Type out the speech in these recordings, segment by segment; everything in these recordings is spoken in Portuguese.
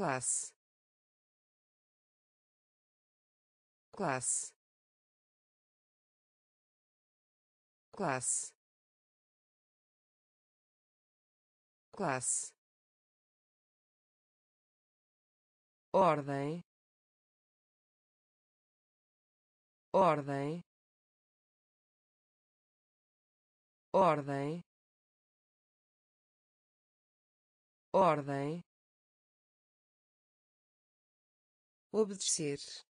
classe classe classe classe ordem. Ordem. Ordem. Ordem obedecer.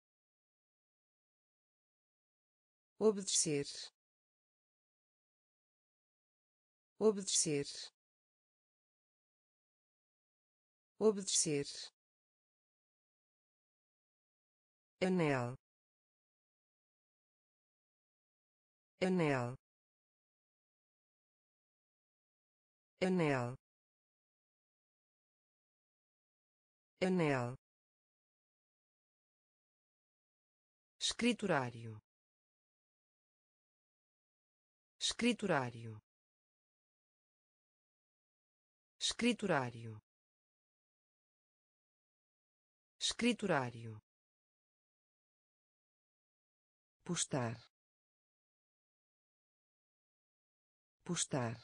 Obedecer. Obedecer. Obedecer. Anel. Anel. Anel. Anel escriturário. Escriturário. Escriturário. Escriturário. Postar. Postar.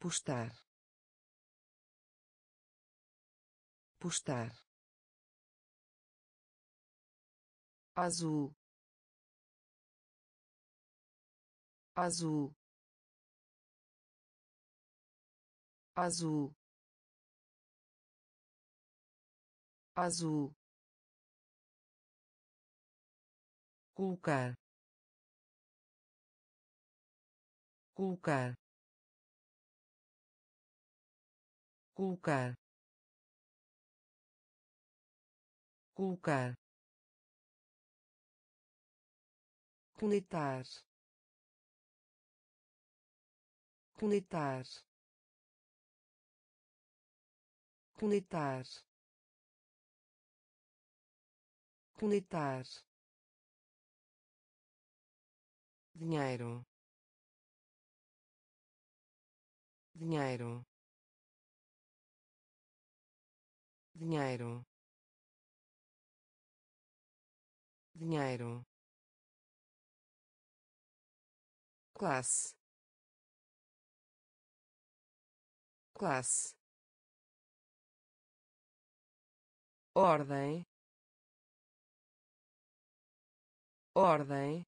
Postar. Postar azul. Azul. Azul. Azul. Colocar. Colocar. Colocar. Colocar conectar conectar conectar conectar dinheiro. Dinheiro. Dinheiro. Dinheiro classe classe ordem. Ordem.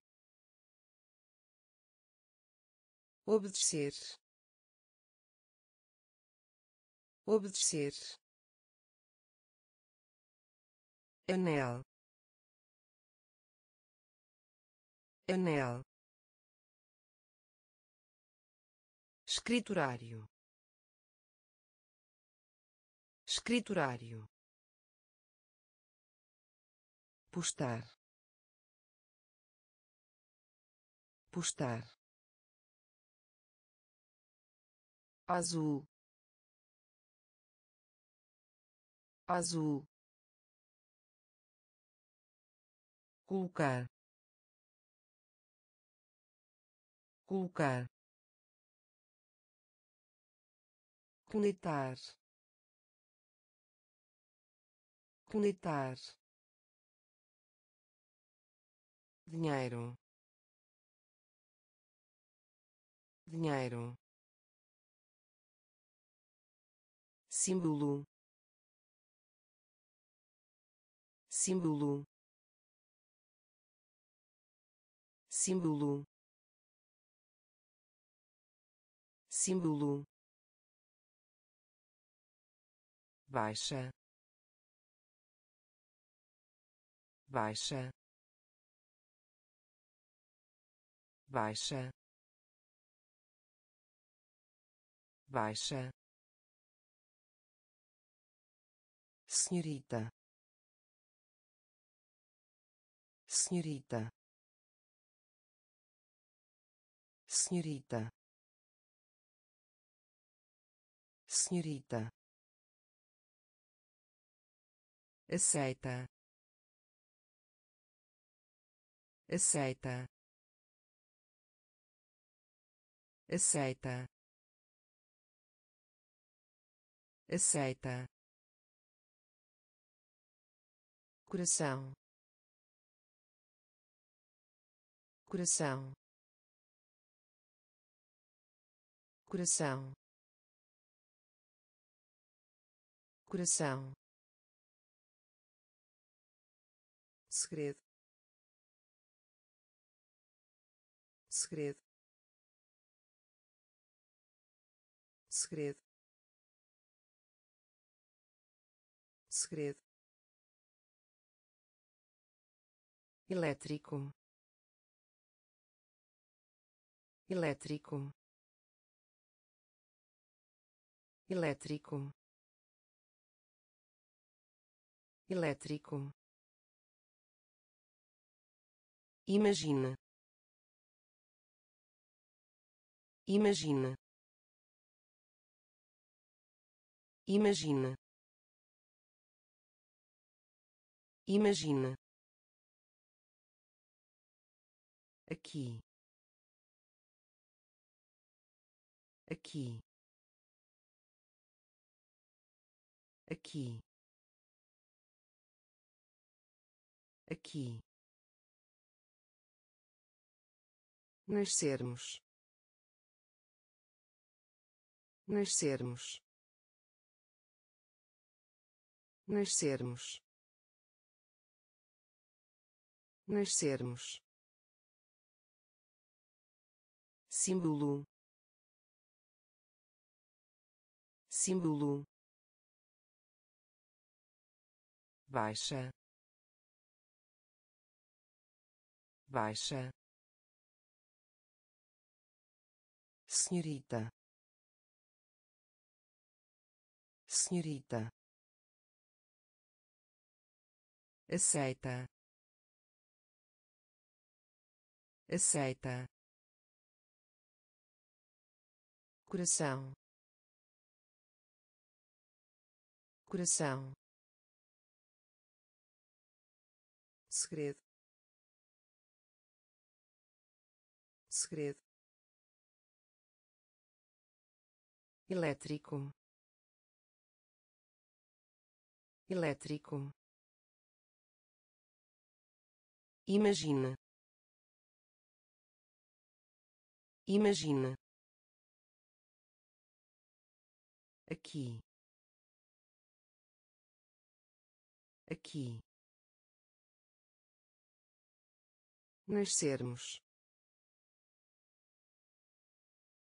Obedecer. Obedecer. Anel. Anel escriturário. Escriturário. Postar. Postar. Azul. Azul. Colocar. Colocar conectar conectar dinheiro. Dinheiro. Símbolo. Símbolo. Símbolo. Símbolo baixa baixa baixa baixa senhorita senhorita senhorita senhorita aceita. Aceita. Aceita. Aceita. Coração. Coração. Coração. Coração segredo. Segredo. Segredo. Segredo. Elétrico. Elétrico. Elétrico. Elétrico Imagina. Imagina. Imagina. Imagina. Aqui. Aqui. Aqui. Aqui. Nascermos. Nascermos. Nascermos. Nascermos. Símbolo. Símbolo. Baixa. Baixa senhorita. Senhorita. Aceita. Aceita. Coração. Coração. Segredo. Segredo elétrico. Elétrico. Imagina. Imagina. Aqui. Aqui. Nascermos.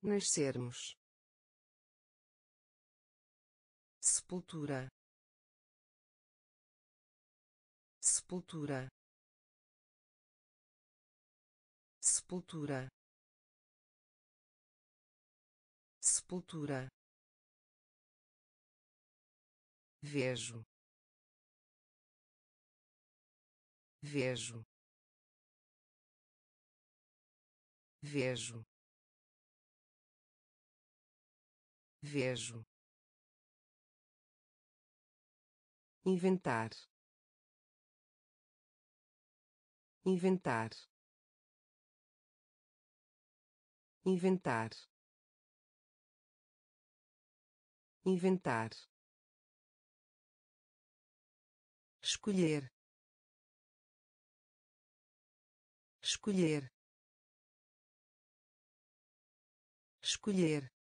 Nascermos sepultura. Sepultura. Sepultura. Sepultura. Vejo. Vejo. Vejo. Vejo inventar. Inventar. Inventar. Inventar. Escolher. Escolher. Escolher.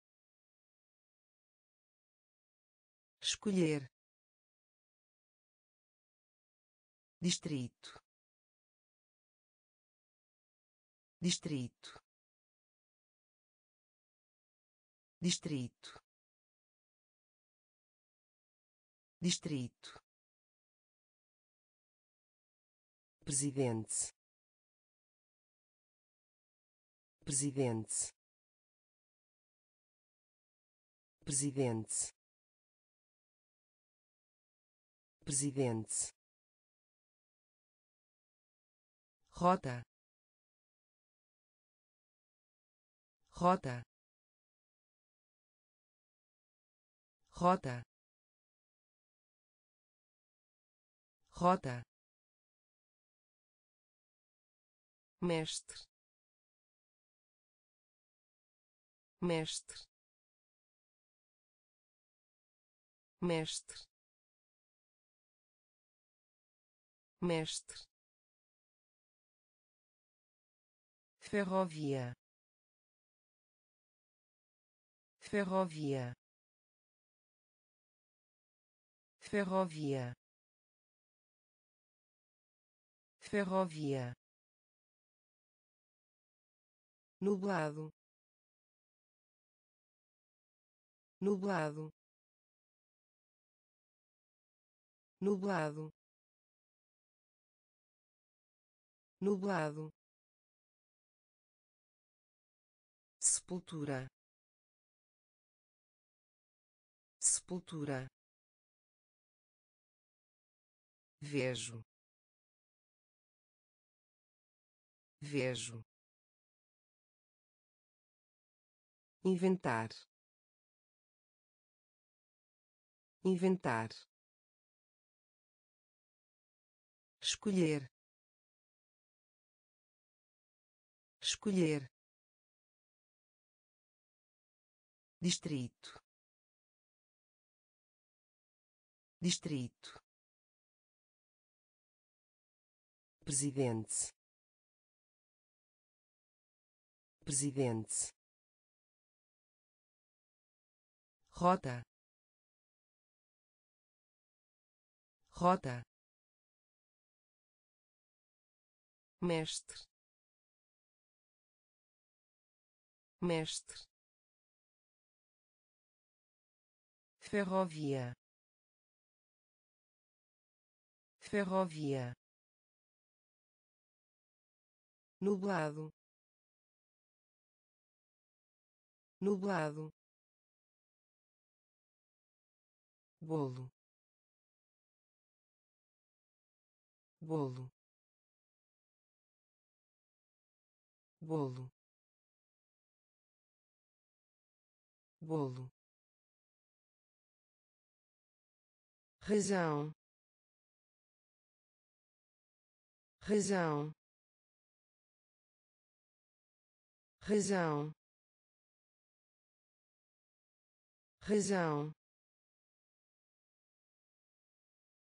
Escolher distrito. Distrito. Distrito. Distrito. Presidente. Presidente. Presidente. Presidente roda roda roda roda mestre. Mestre. Mestre. Mestre ferrovia. Ferrovia. Ferrovia. Ferrovia. Nublado. Nublado. Nublado. Nublado sepultura. Sepultura. Vejo. Vejo. Inventar. Inventar. Escolher. Escolher distrito. Distrito. Presidente. Presidente. Rota. Rota. Mestre. Mestre ferrovia. Ferrovia. Nublado. Nublado. Bolo. Bolo. Bolo. Bolo razão. Razão. Razão. Razão.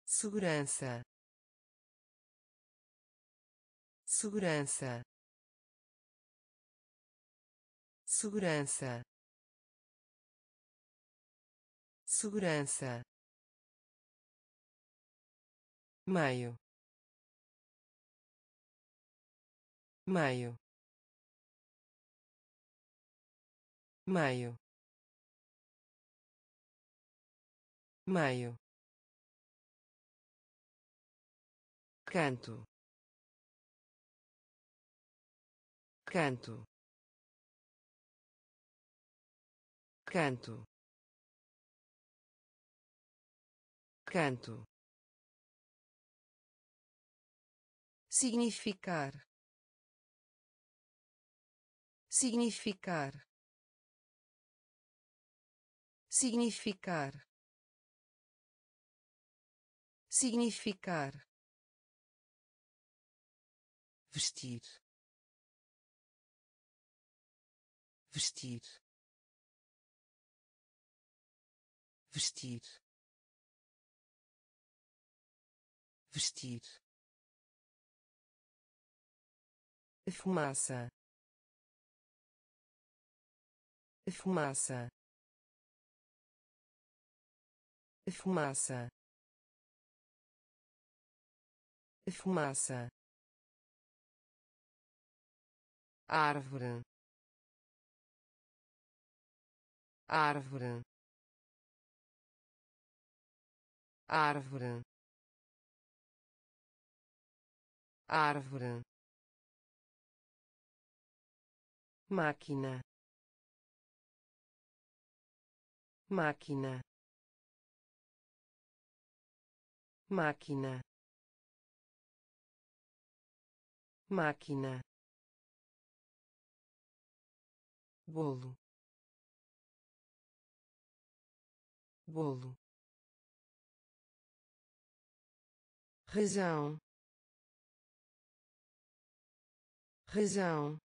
Segurança. Segurança. Segurança. Segurança maio. Maio. Maio. Maio. Canto. Canto. Canto. Canto significar. Significar. Significar. Significar. Vestir. Vestir. Vestir. Vestir fumaça. Fumaça. Fumaça. Fumaça. Árvore. Árvore. Árvore. Árvore máquina. Máquina. Máquina. Máquina. Bolo. Bolo. Razão. Razão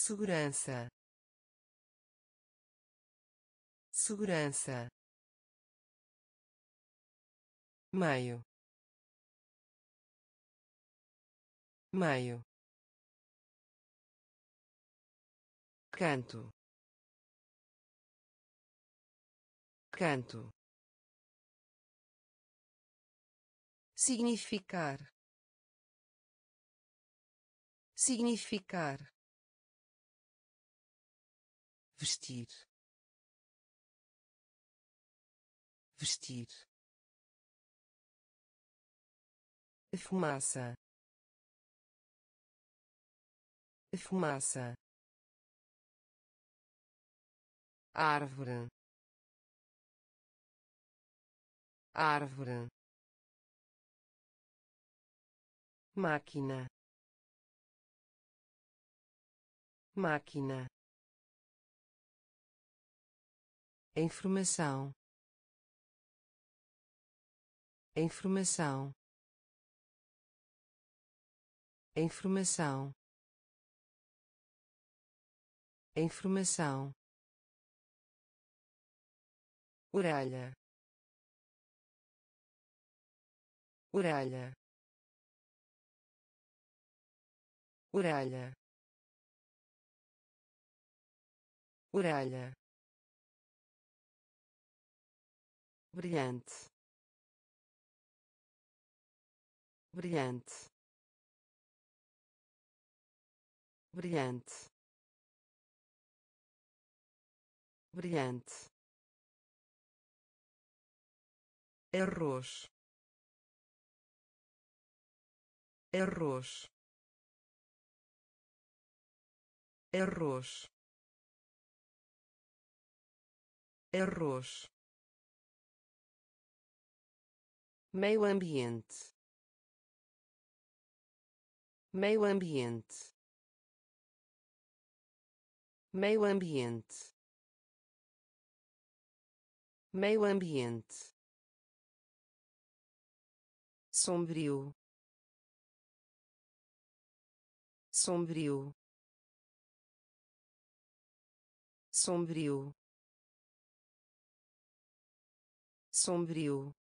segurança. Segurança. Meio meio canto. Canto. Significar. Significar vestir. Vestir. Fumaça. Fumaça. Árvore. Árvore. Máquina. Máquina informação. Informação. Informação. Informação. Orelha. Orelha. Orelha. Orelha brilhante. Brilhante. Brilhante. Brilhante. Arroz arroz arroz arroz meio ambiente. Meio ambiente. Meio ambiente. Meio ambiente. Sombrio. Sombrio. Sombrio. Sombrio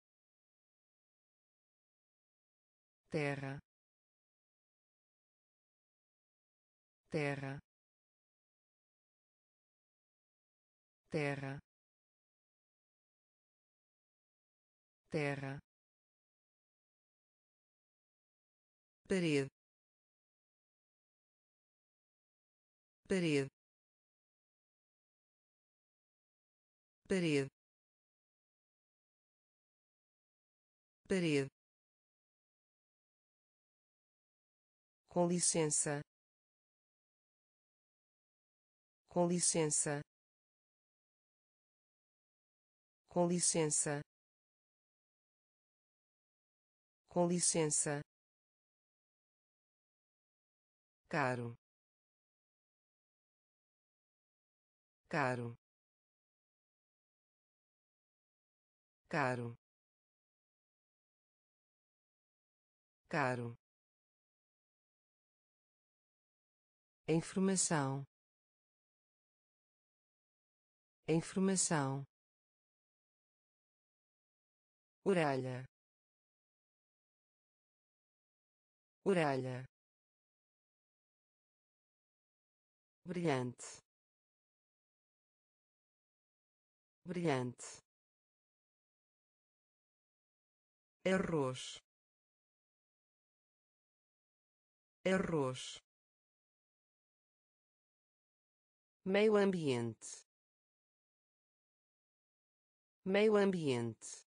terra. Terra. Terra. Terra. Parede. Parede. Parede. Parede com licença. Com licença. Com licença. Com licença. Caro. Caro. Caro. Caro informação. Informação. Orelha. Orelha. Brilhante. Brilhante. Arroz. Arroz meio ambiente. Meio ambiente.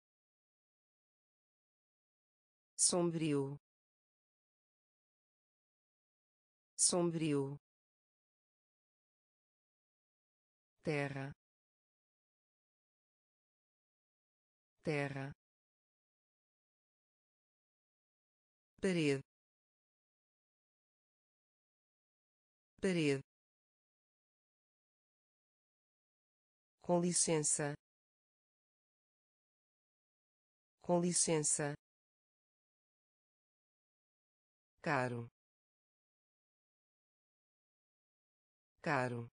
Sombrio. Sombrio. Terra. Terra. Parede. Parede com licença. Com licença. Caro. Caro.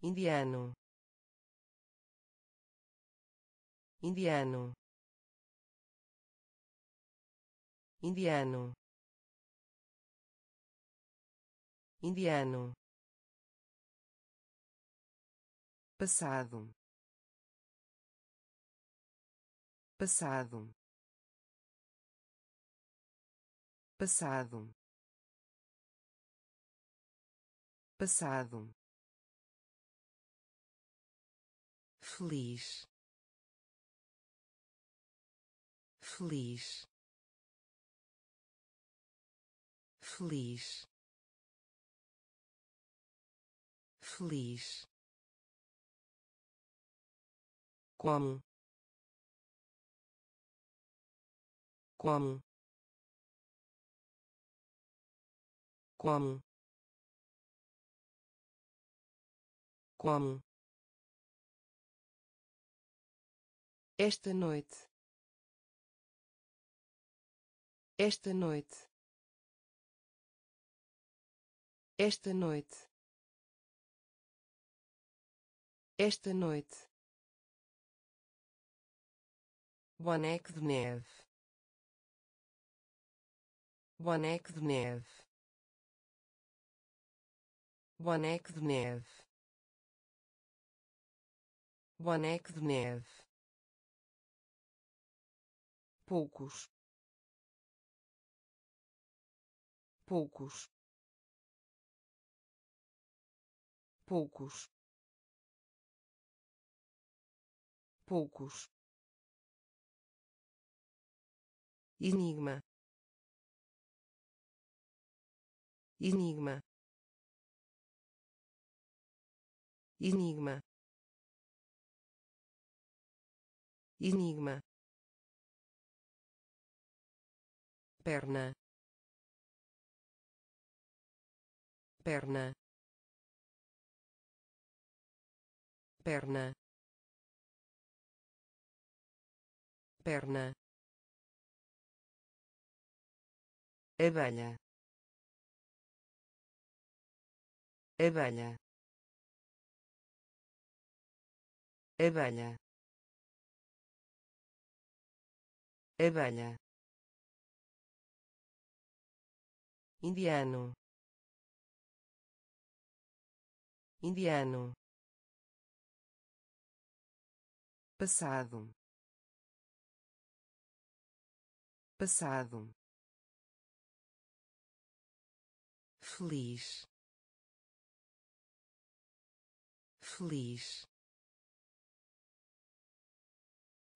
Indiano. Indiano. Indiano. Indiano passado. Passado. Passado. Passado. Feliz. Feliz. Feliz. Feliz como? Como? Como? Como? Esta noite. Esta noite. Esta noite. Esta noite boneco de neve. Boneco de neve. Boneco de neve. Boneco de neve. Poucos. Poucos. Poucos. Poucos enigma. Enigma. Enigma. Enigma. Perna. Perna. Perna. Perna abelha. Abelha. Abelha. Abelha. Indiano. Indiano. Passado. Passado feliz. Feliz.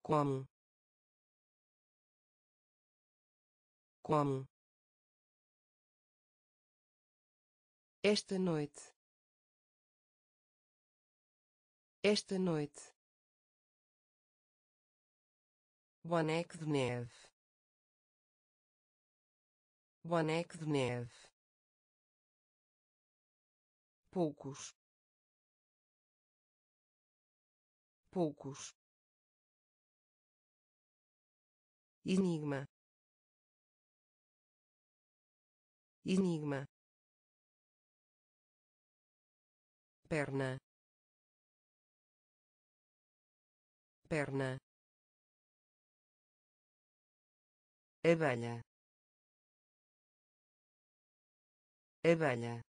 Como? Como? Esta noite. Esta noite. Boneco de neve. Boneco de neve poucos. Poucos. Enigma. Enigma. Perna. Perna. Abelha. Abelha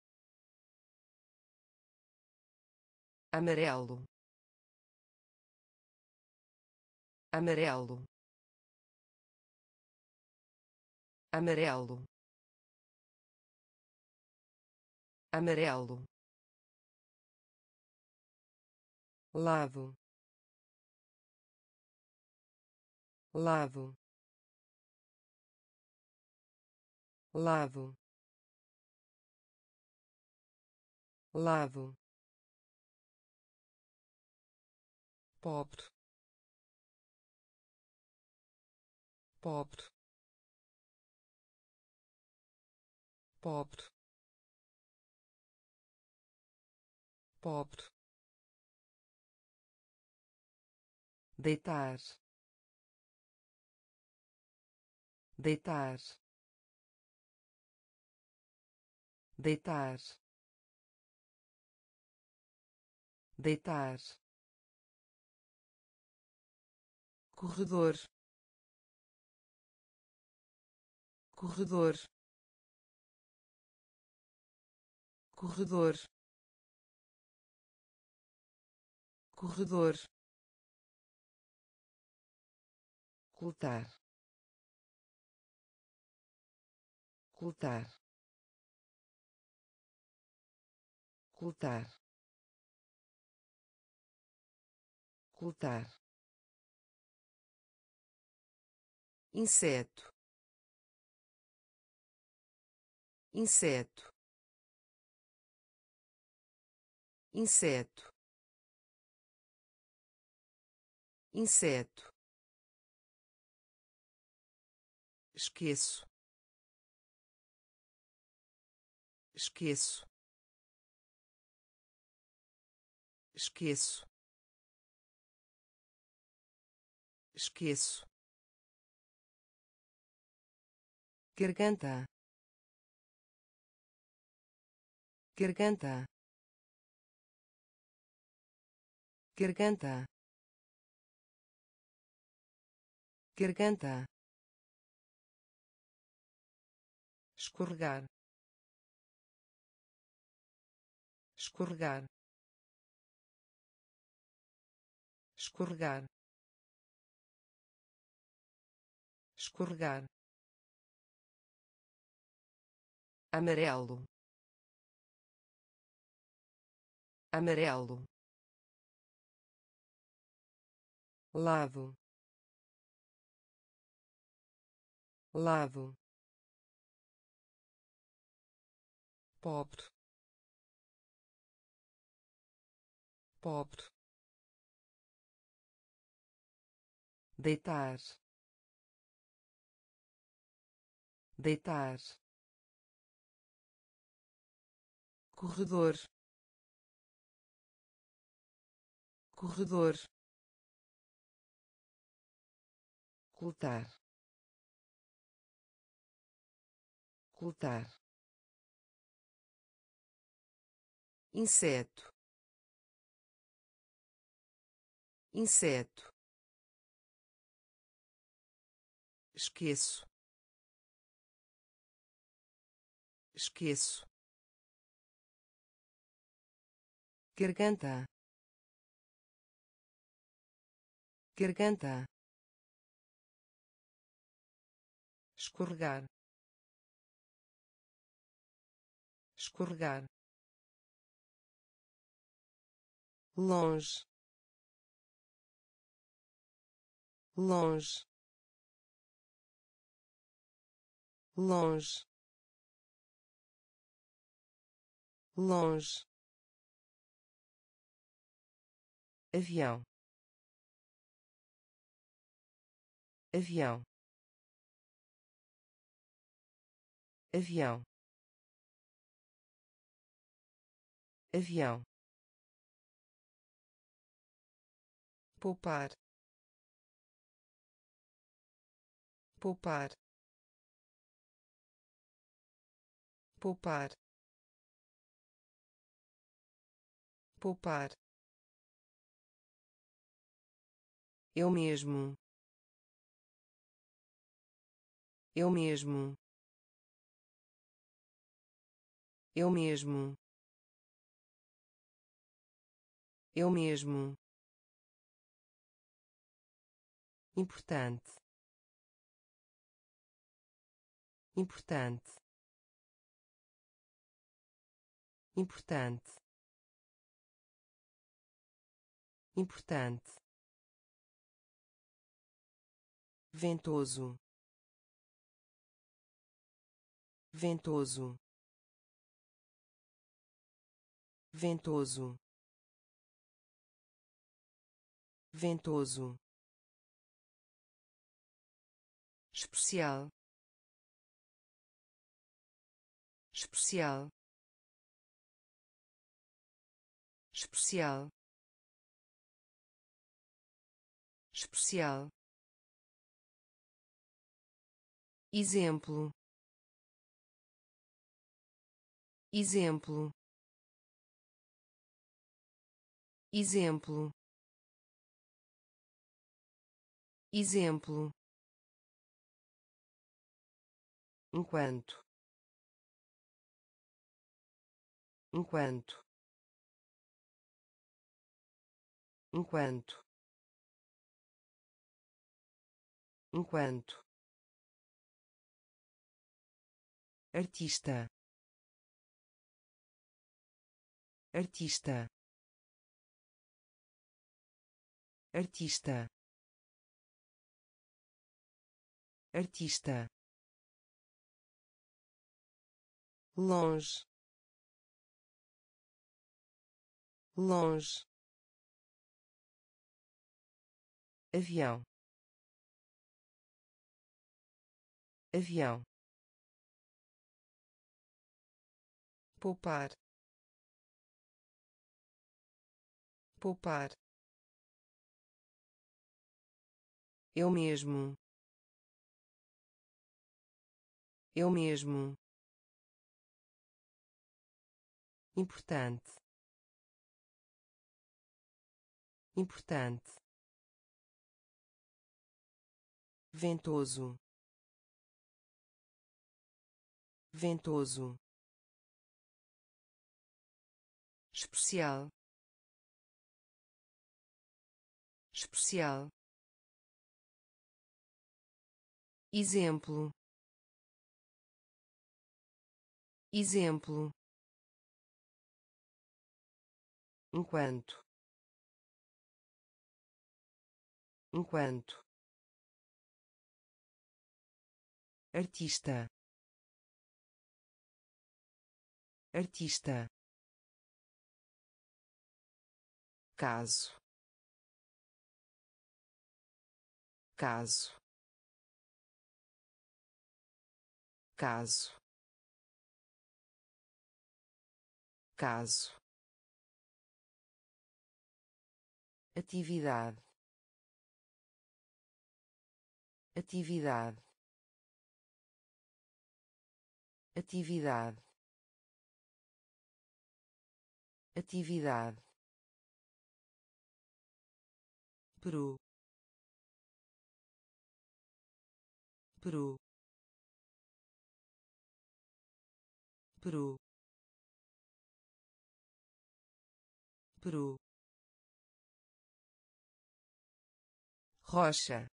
amarelo. Amarelo. Amarelo. Amarelo. Lado lado lado lado pobre. Pobre. Pobre. Pobre. Deitar. Deitar. Deitar. Deitar corredor. Corredor. Corredor. Corredor. Ocultar ocultar ocultar ocultar inseto. Inseto. Inseto. Inseto. Esqueço. Esqueço. Esqueço. Esqueço garganta. Garganta. Garganta. Garganta. Escorregar. Escorregar. Escorregar. Escorregar amarelo. Amarelo. Lado lado pobre. Pobre. Deitar. Deitar corredor. Corredor. Ocultar ocultar inseto. Inseto. Esqueço. Esqueço garganta. Garganta. Escorregar. Escorregar. Longe. Longe. Longe. Longe avião. Avião. Avião. Avião. Poupar. Poupar. Poupar. Poupar eu mesmo. Eu mesmo. Eu mesmo. Eu mesmo. Importante. Importante. Importante. Importante ventoso. Ventoso. Ventoso. Ventoso. Especial. Especial. Especial. Especial exemplo. Exemplo. Exemplo. Exemplo. Enquanto. Enquanto. Enquanto. Enquanto artista. Artista. Artista. Artista. Longe. Longe. Avião. Avião poupar. Poupar. Eu mesmo. Eu mesmo. Importante. Importante. Ventoso. Ventoso especial. Especial. Exemplo. Exemplo. Enquanto. Enquanto. Artista. Artista caso. Caso. Caso. Caso. Atividade. Atividade. Atividade. Atividade Peru Peru Peru Peru rocha.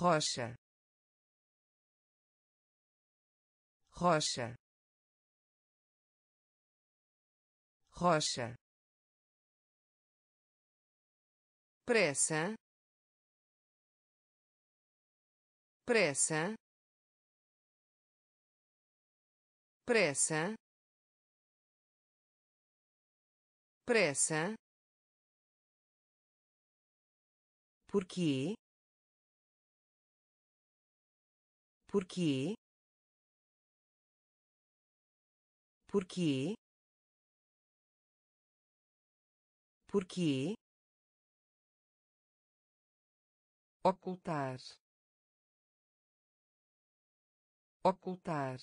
Rocha. Rocha. Rocha pressa pressa pressa pressa Porquê? Porquê? Porquê? Porquê? Ocultar. Ocultar.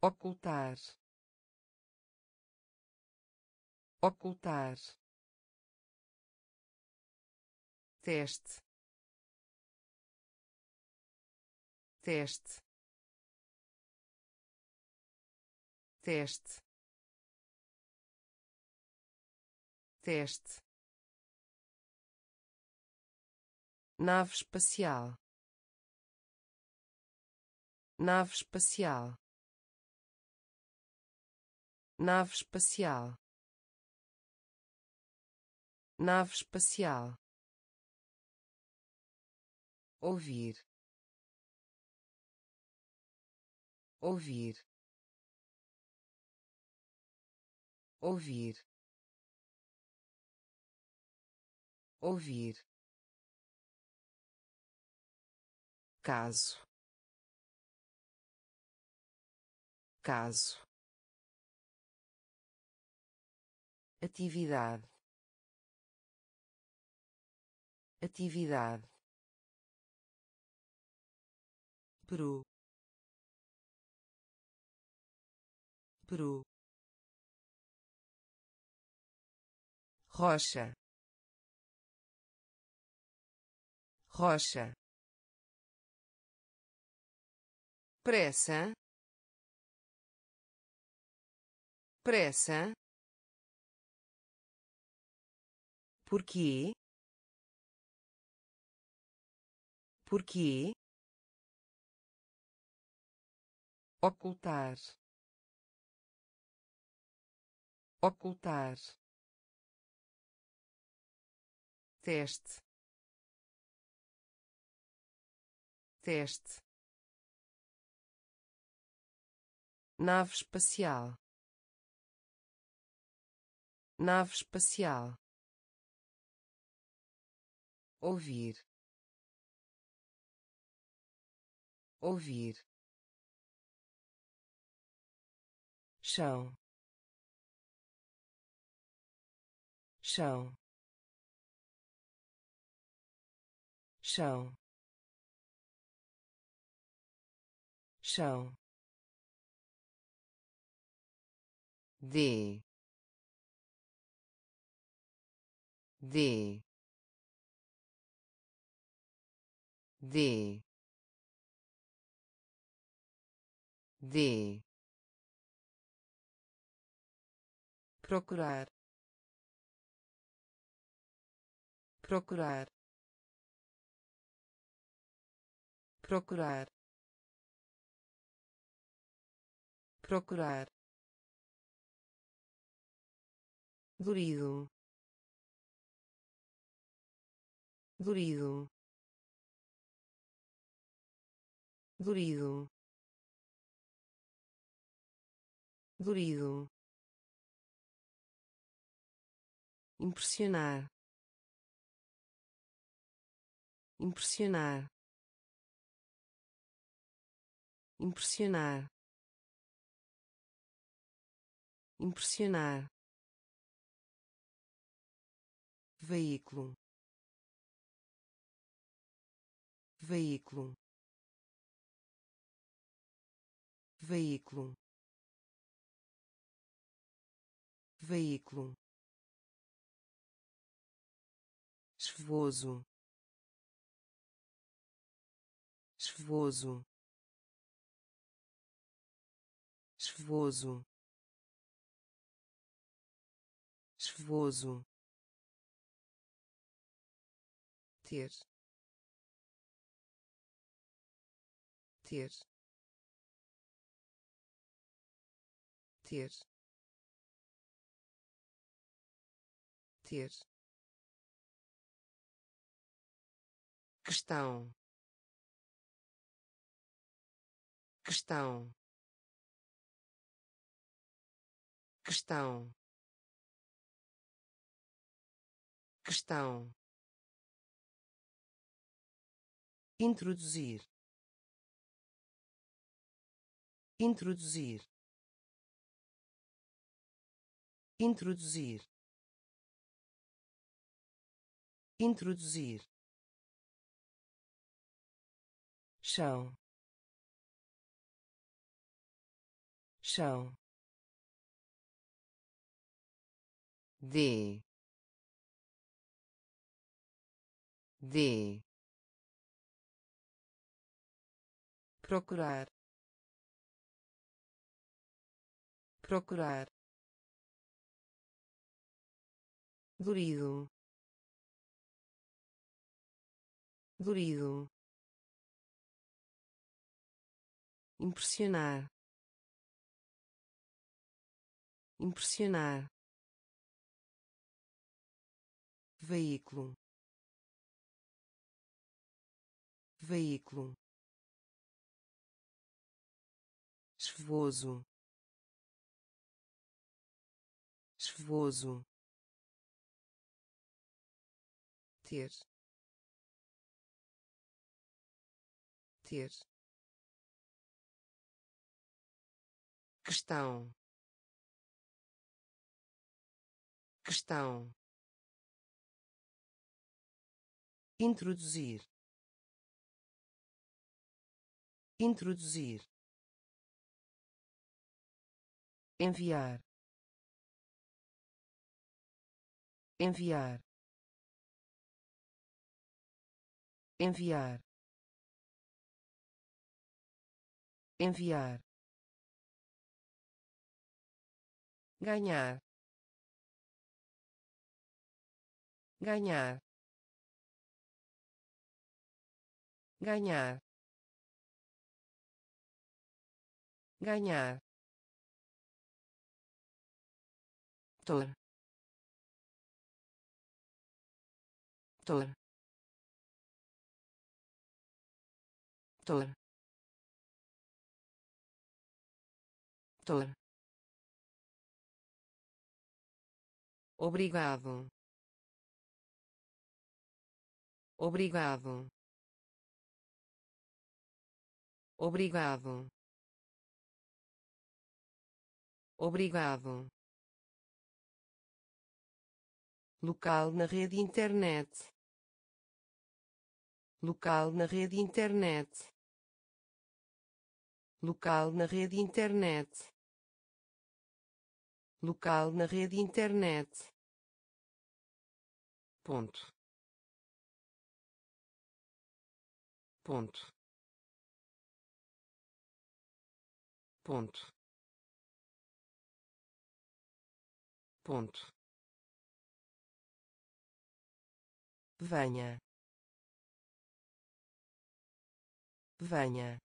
Ocultar. Ocultar. Teste. Teste. Teste. Teste nave espacial. Nave espacial. Nave espacial. Nave espacial. Ouvir. Ouvir. Ouvir. Ouvir caso. Caso. Atividade. Atividade. Peru. Peru. Rocha. Rocha pressa pressa Porquê? Porquê? Ocultar. Ocultar. Teste. Teste. Nave espacial. Nave espacial. Ouvir. Ouvir. Chão. Chão. Chão. Chão de de de de. Procurar. Procurar. Procurar. Procurar durido durido durido durido impressionar. Impressionar. Impressionar. Impressionar veículo. Veículo. Veículo. Veículo. Chuvoso. Chuvoso. Chuvoso. Chuvoso ter. Ter. Ter. Ter. Questão. Questão. Questão. Questão introduzir. Introduzir. Introduzir. Introduzir. Chão. Chão. De de procurar procurar durido durido impressionar impressionar veículo veículo chuvoso. Chuvoso. Ter. Ter. Questão. Questão. Introduzir. Introduzir enviar. Enviar. Enviar. Enviar. Ganhar. Ganhar. Ganhar. Ganhar tor tor tor tor obrigado. Obrigado. Obrigado. Obrigado local na rede internet. Local na rede internet. Local na rede internet. Local na rede internet. Ponto. Ponto. Ponto. Ponto venha. Venha.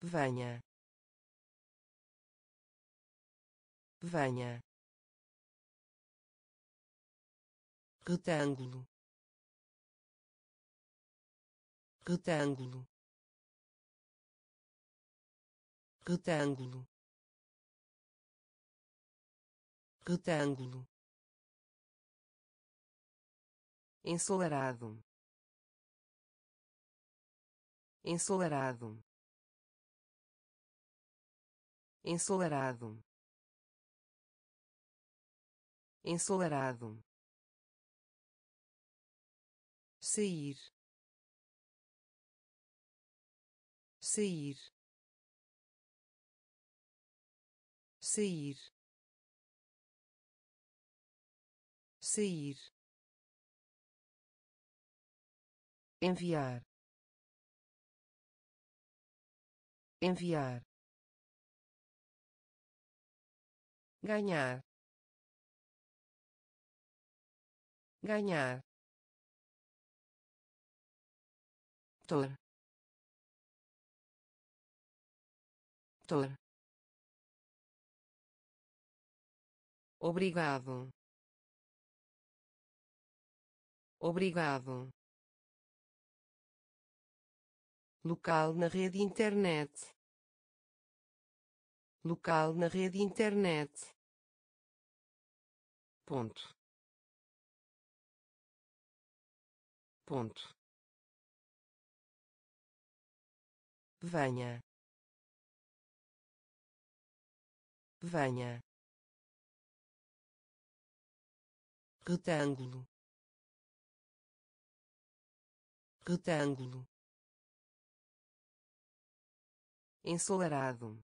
Venha. Venha. Retângulo. Retângulo. Retângulo. Retângulo ensolarado. Ensolarado. Ensolarado. Ensolarado. Sair. Sair. Sair. Sair enviar. Enviar. Ganhar. Ganhar. Tor. Tor. Obrigado. Obrigado local na rede internet. Local na rede internet. Ponto. Ponto. Venha. Venha. Retângulo. Retângulo ensolarado.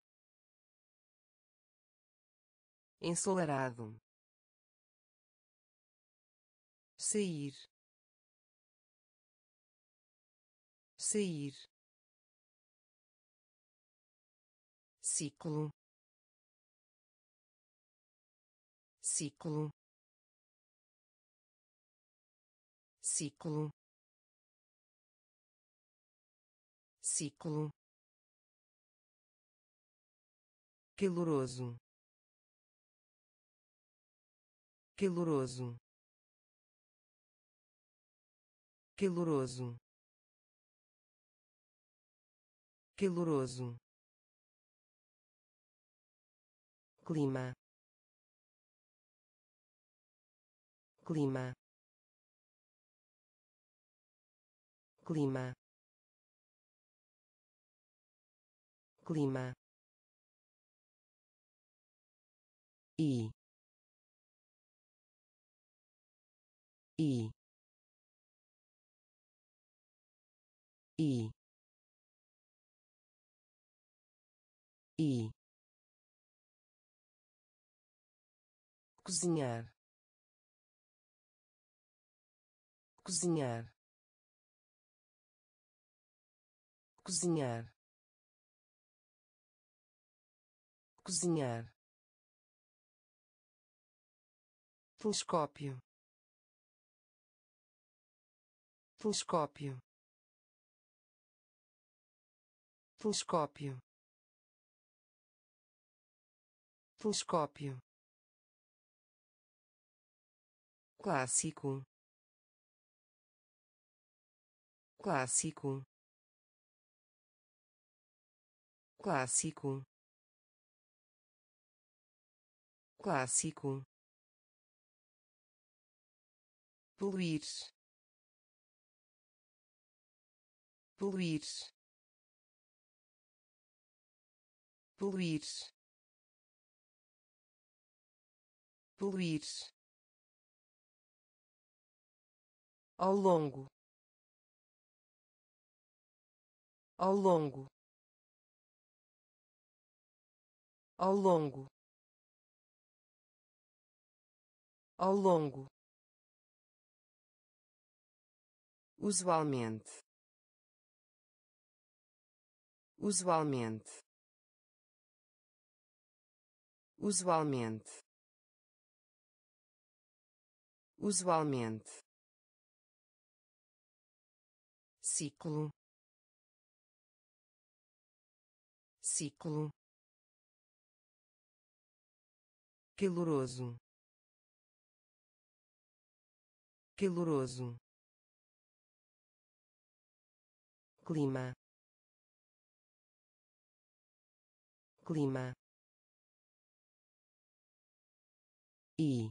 Ensolarado. Sair. Sair. Ciclo. Ciclo. Ciclo. Ciclo caloroso. Caloroso. Caloroso. Caloroso. Clima. Clima. Clima. Clima e. E e e cozinhar. Cozinhar. Cozinhar. Cozinhar telescópio. Telescópio. Telescópio. Telescópio. Clássico. Clássico. Clássico. Clássico poluir. Poluir. Poluir. Poluir. Ao longo. Ao longo. Ao longo. Ao longo usualmente. Usualmente. Usualmente. Usualmente. Ciclo. Ciclo. Caloroso. Caloroso clima. Clima. E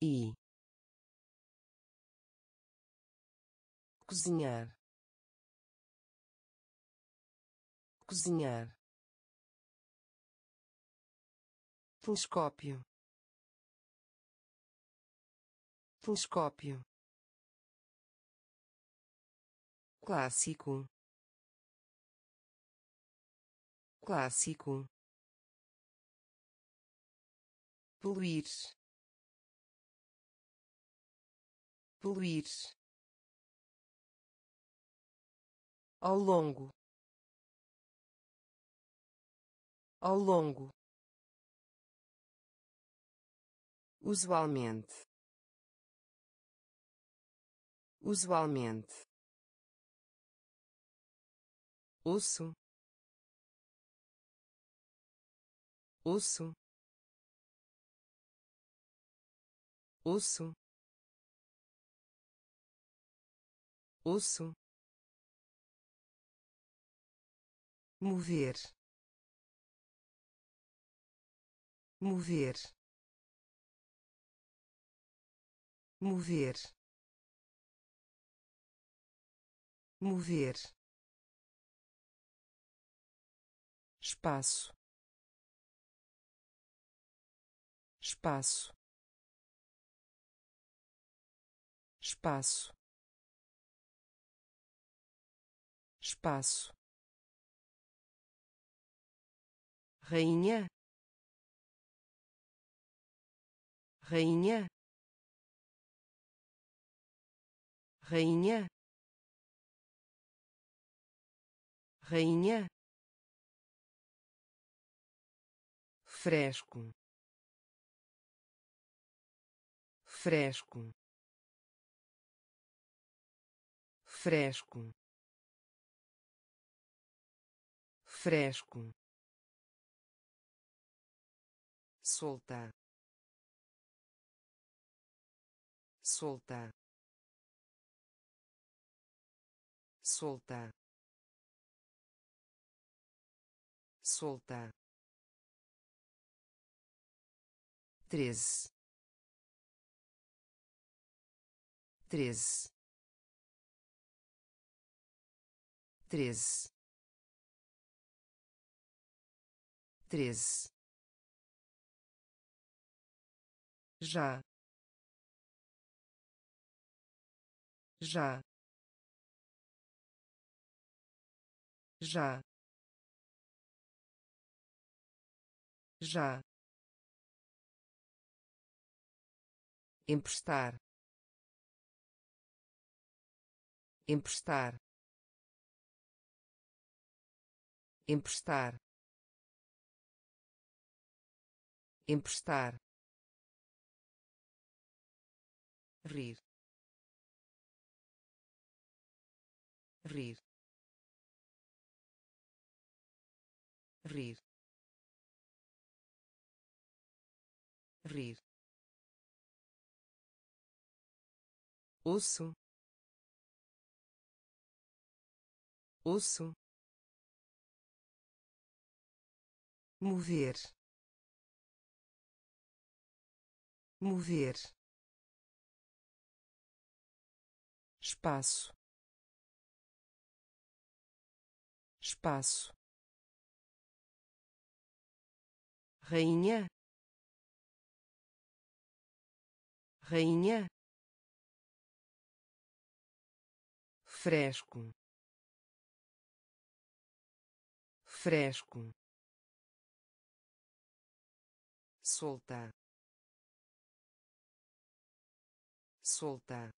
e cozinhar. Cozinhar. Telescópio. Telescópio clássico. Clássico. Poluir poluir ao longo. Ao longo. Usualmente. Usualmente osso. Osso. Osso. Osso. Mover. Mover. Mover. Mover espaço. Espaço. Espaço. Espaço. Rainha. Rainha. Rainha. Rainha fresco. Fresco. Fresco. Fresco. Soltar soltar soltar soltar treze. Treze. Treze. Treze. Já. Já. Já. Já emprestar emprestar emprestar emprestar rir rir rir rir osso. Osso. Mover. Mover. Espaço. Espaço. Rainha. Rainha fresco. Fresco. Soltar soltar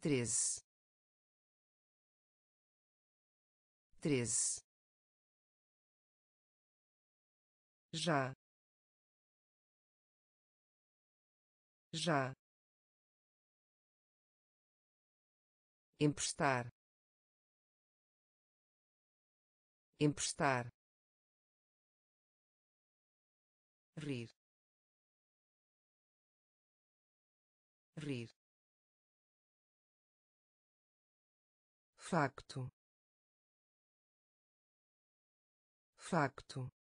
treze. Treze. Já. Já emprestar emprestar rir rir facto facto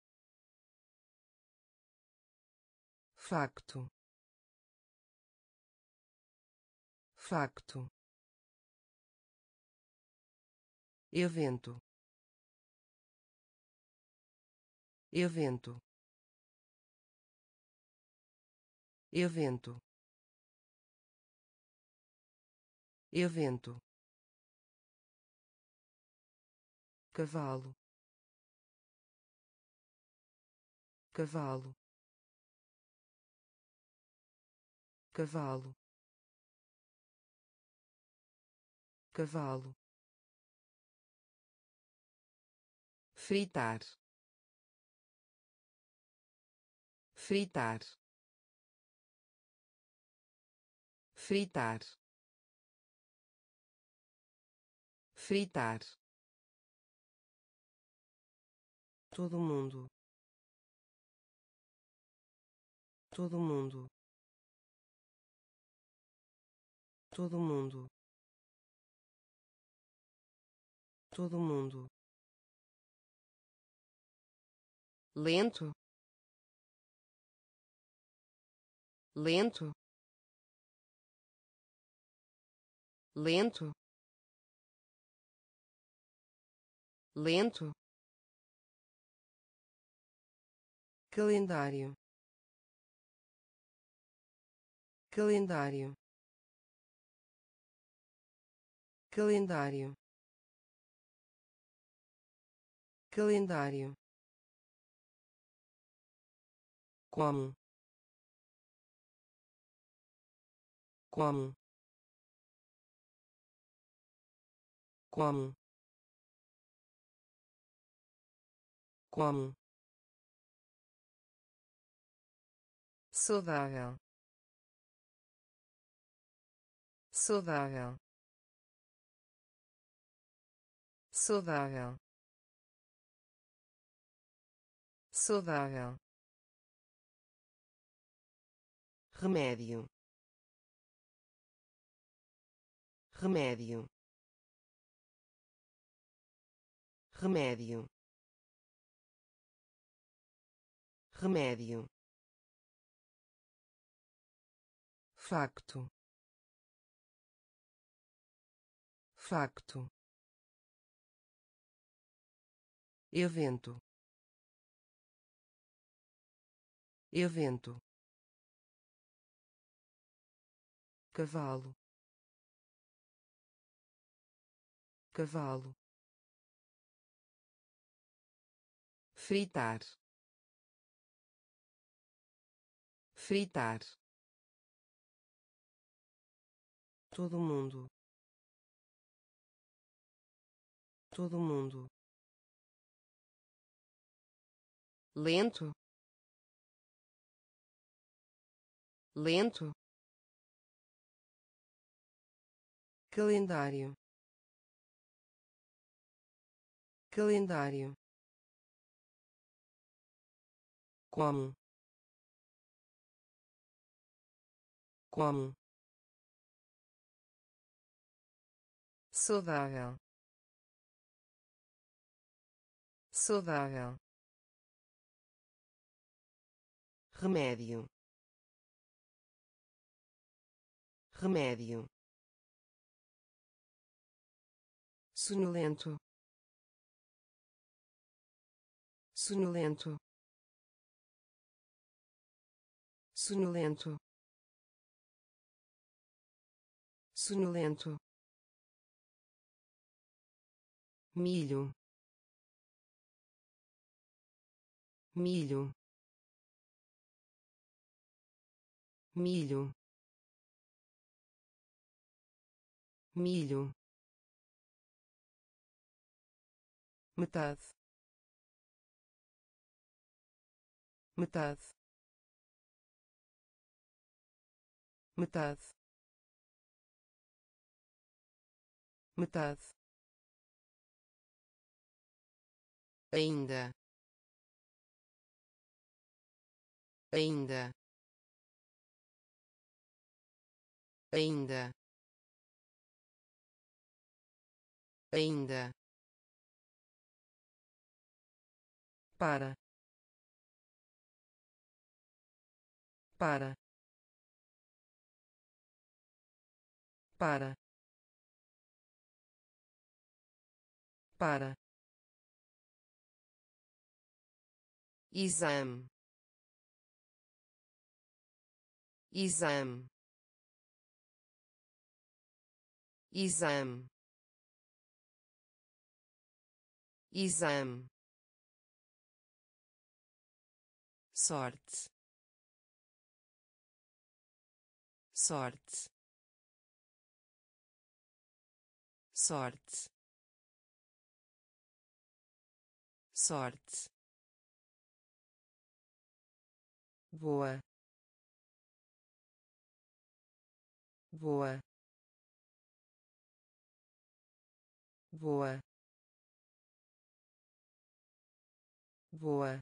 facto facto evento. Evento. Evento. Evento. Cavalo. Cavalo. Cavalo. Cavalo fritar. Fritar. Fritar. Fritar. Todo mundo. Todo mundo. Todo mundo. Todo mundo lento. Lento. Lento. Lento. Calendário. Calendário. Calendário. Calendário como? Como? Como? Como? Saudável. Saudável. Saudável. Saudável remédio. Remédio. Remédio. Remédio. Facto. Facto. Evento. Evento cavalo. Cavalo. Fritar. Fritar. Todo mundo. Todo mundo. Lento. Lento calendário. Calendário. Como? Como? Saudável. Saudável. Remédio. Remédio sonolento. Sonolento. Sonolento. Sonolento. Milho. Milho. Milho. Milho metade. Metade. Metade. Metade. Ainda. Ainda. Ainda. Ainda para. Para. Para. Para. Exame. Exame. Exame. Exame sorte. Sorte. Sorte. Sorte. Boa. Boa. Boa. Boa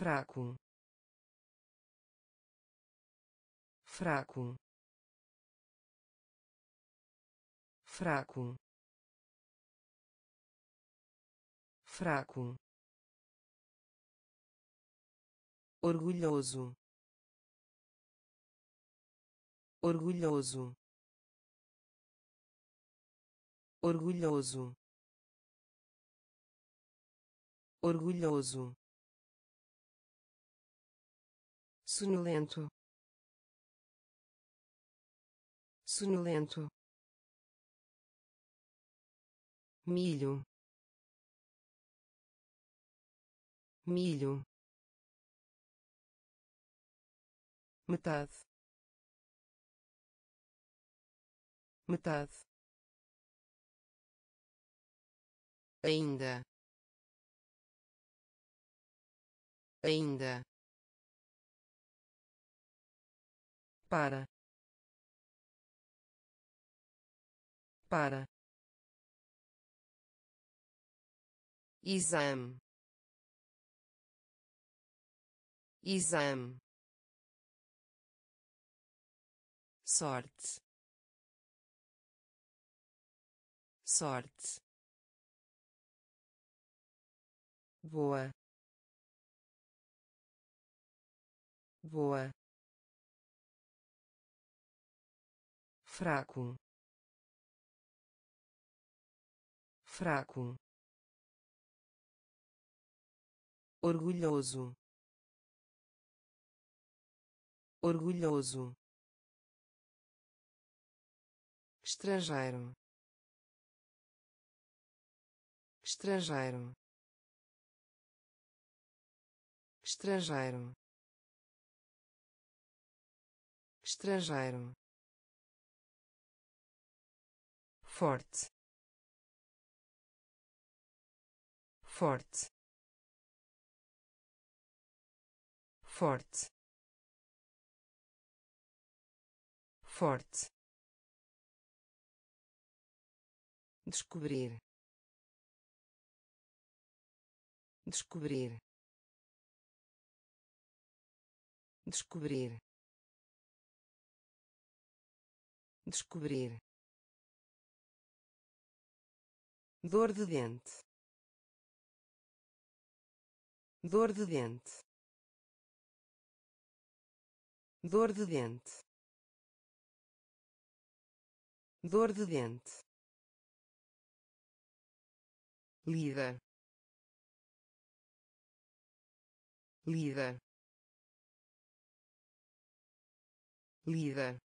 fraco. Fraco. Fraco. Fraco. Orgulhoso. Orgulhoso. Orgulhoso. Orgulhoso sonolento. Sonolento. Milho. Milho. Metade. Metade. Ainda. Ainda para. Para. Exame. Exame. Sorte. Sorte. Boa. Boa fraco. Fraco. Orgulhoso. Orgulhoso. Estrangeiro. Estrangeiro. Estrangeiro. Estrangeiro forte. Forte. Forte. Forte. Descobrir. Descobrir. Descobrir. Descobrir dor de dente. Dor de dente. Dor de dente. Dor de dente. Líder líder líder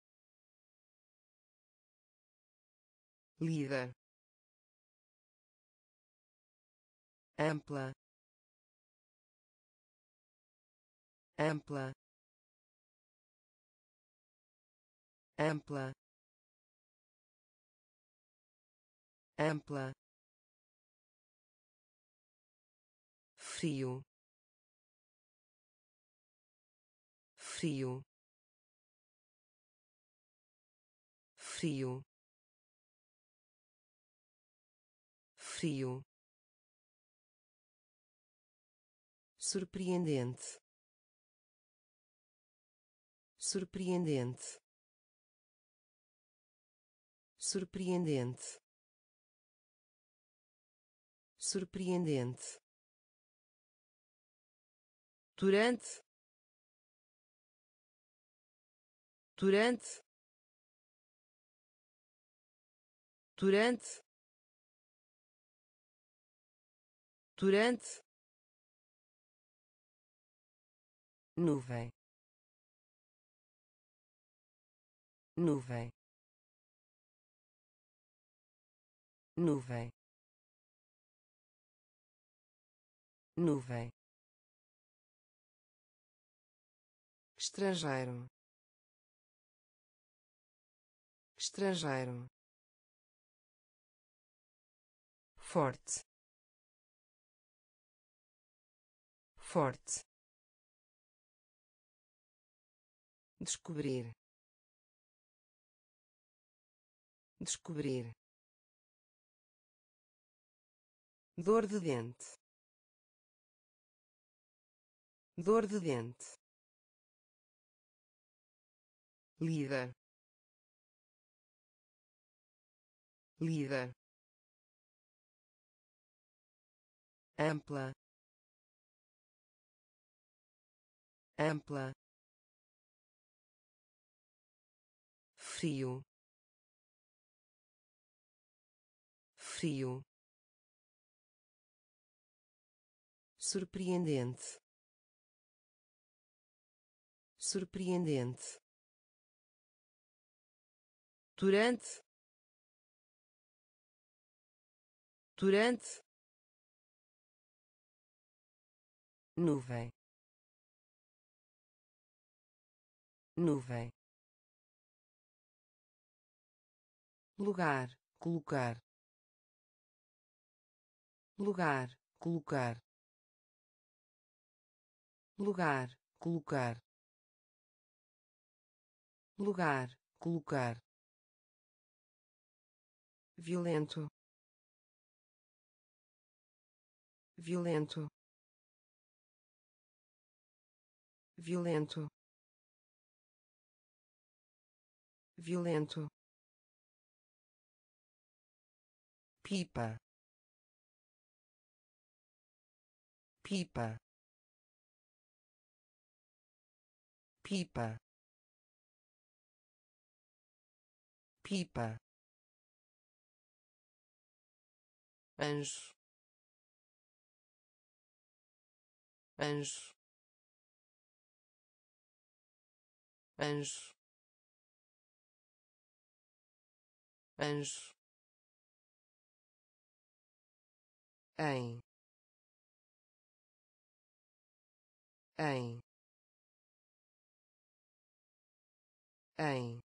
líder ampla ampla ampla ampla. Frio frio frio. Frio surpreendente. Surpreendente. Surpreendente. Surpreendente. Durante. Durante. Durante. Durante nuvem. Nuvem. Nuvem. Nuvem. Estrangeiro. Estrangeiro. Forte. Forte descobrir. Descobrir. Dor de dente. Dor de dente. Líder líder ampla. Ampla frio. Frio. Surpreendente. Surpreendente. Durante. Durante. Nuvem. Nuvem lugar colocar. Lugar colocar. Lugar colocar. Lugar colocar. Violento. Violento. Violento. Violento pipa pipa pipa pipa anjo anjo anjo anjo em. Em. Em.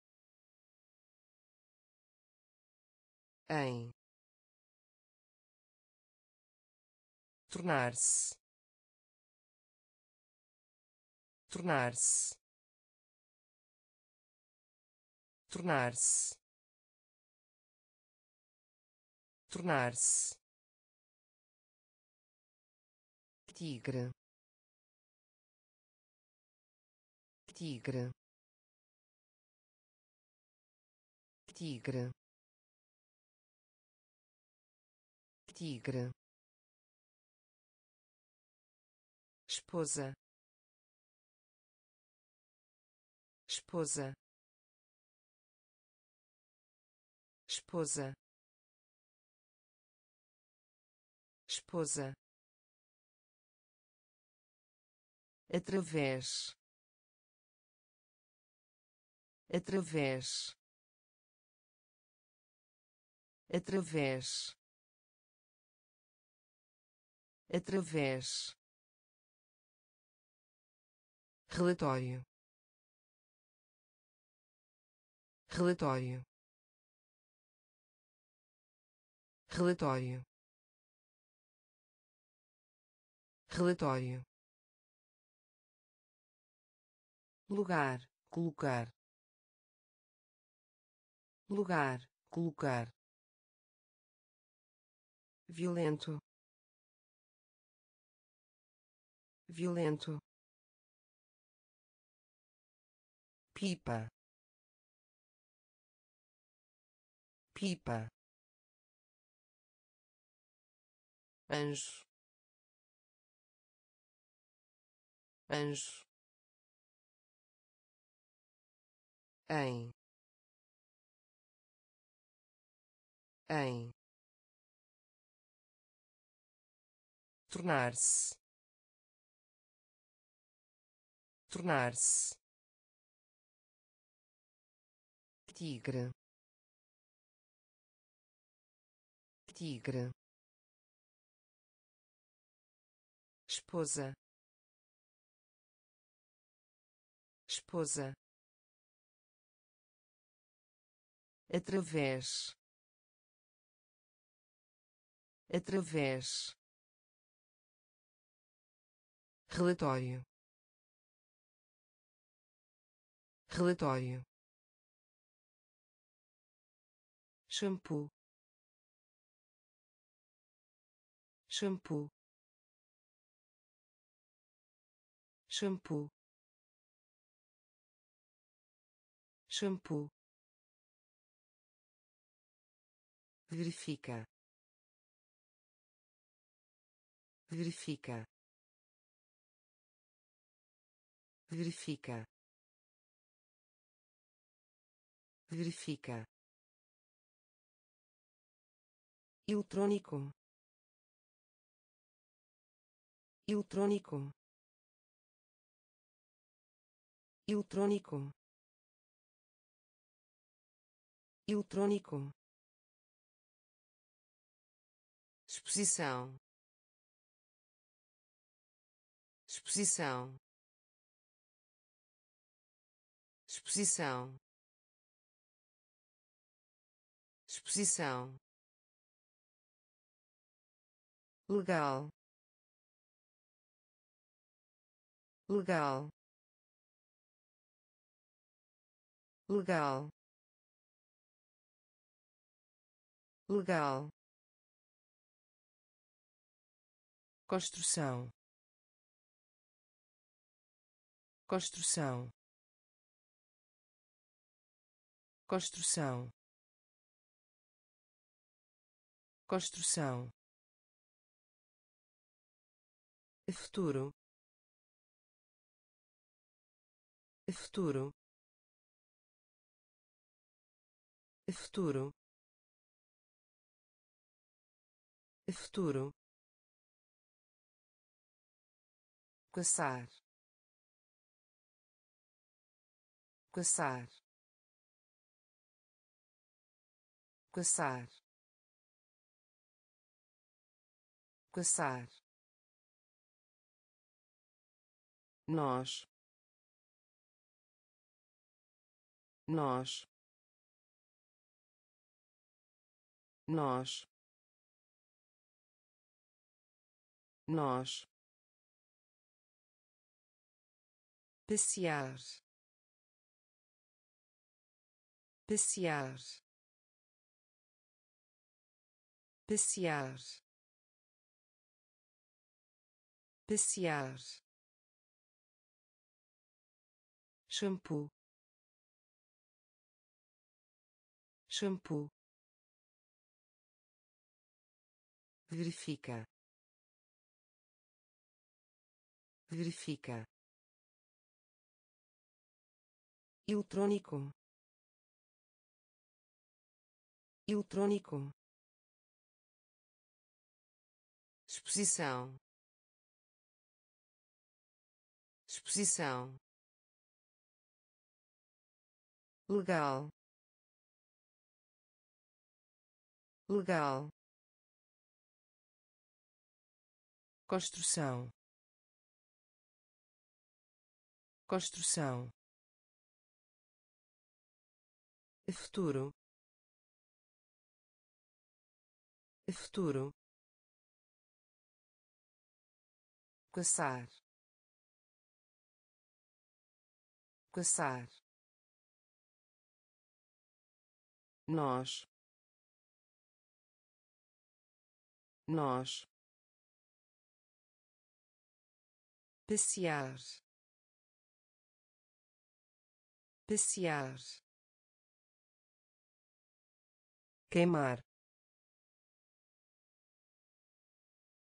Em. Tornar-se. Tornar-se. Tornar-se. Tornar-se tigre. Tigre. Tigre. Tigre. Esposa. Esposa. Esposa. Esposa através. Através. Através. Através. Relatório. Relatório. Relatório. Relatório lugar colocar. Lugar colocar. Violento. Violento. Pipa. Pipa. Anjo. Anjo em. Em. Tornar-se. Tornar-se. Tigre. Tigre. Esposa. Esposa através. Através. Relatório. Relatório. Shampoo. Shampoo. Shampoo. Shampoo verifica. Verifica. Verifica. Verifica. Eletrônico. Eletrônico. Eletrônico. Eletrônico exposição. Exposição. Exposição. Exposição. Legal. Legal. Legal. Legal construção. Construção. Construção. Construção. Futuro. Futuro. Futuro. Futuro caçar caçar caçar caçar nós. Nós. Nós. Nós passear. Passear. Passear. Passear. Shampoo. Shampoo. Verifica. Verifica eletrônico. Eletrônico. Exposição. Exposição. Legal. Legal. Construção. Construção futuro? Futuro? Caçar caçar nós. Nós. Passear. Passear queimar.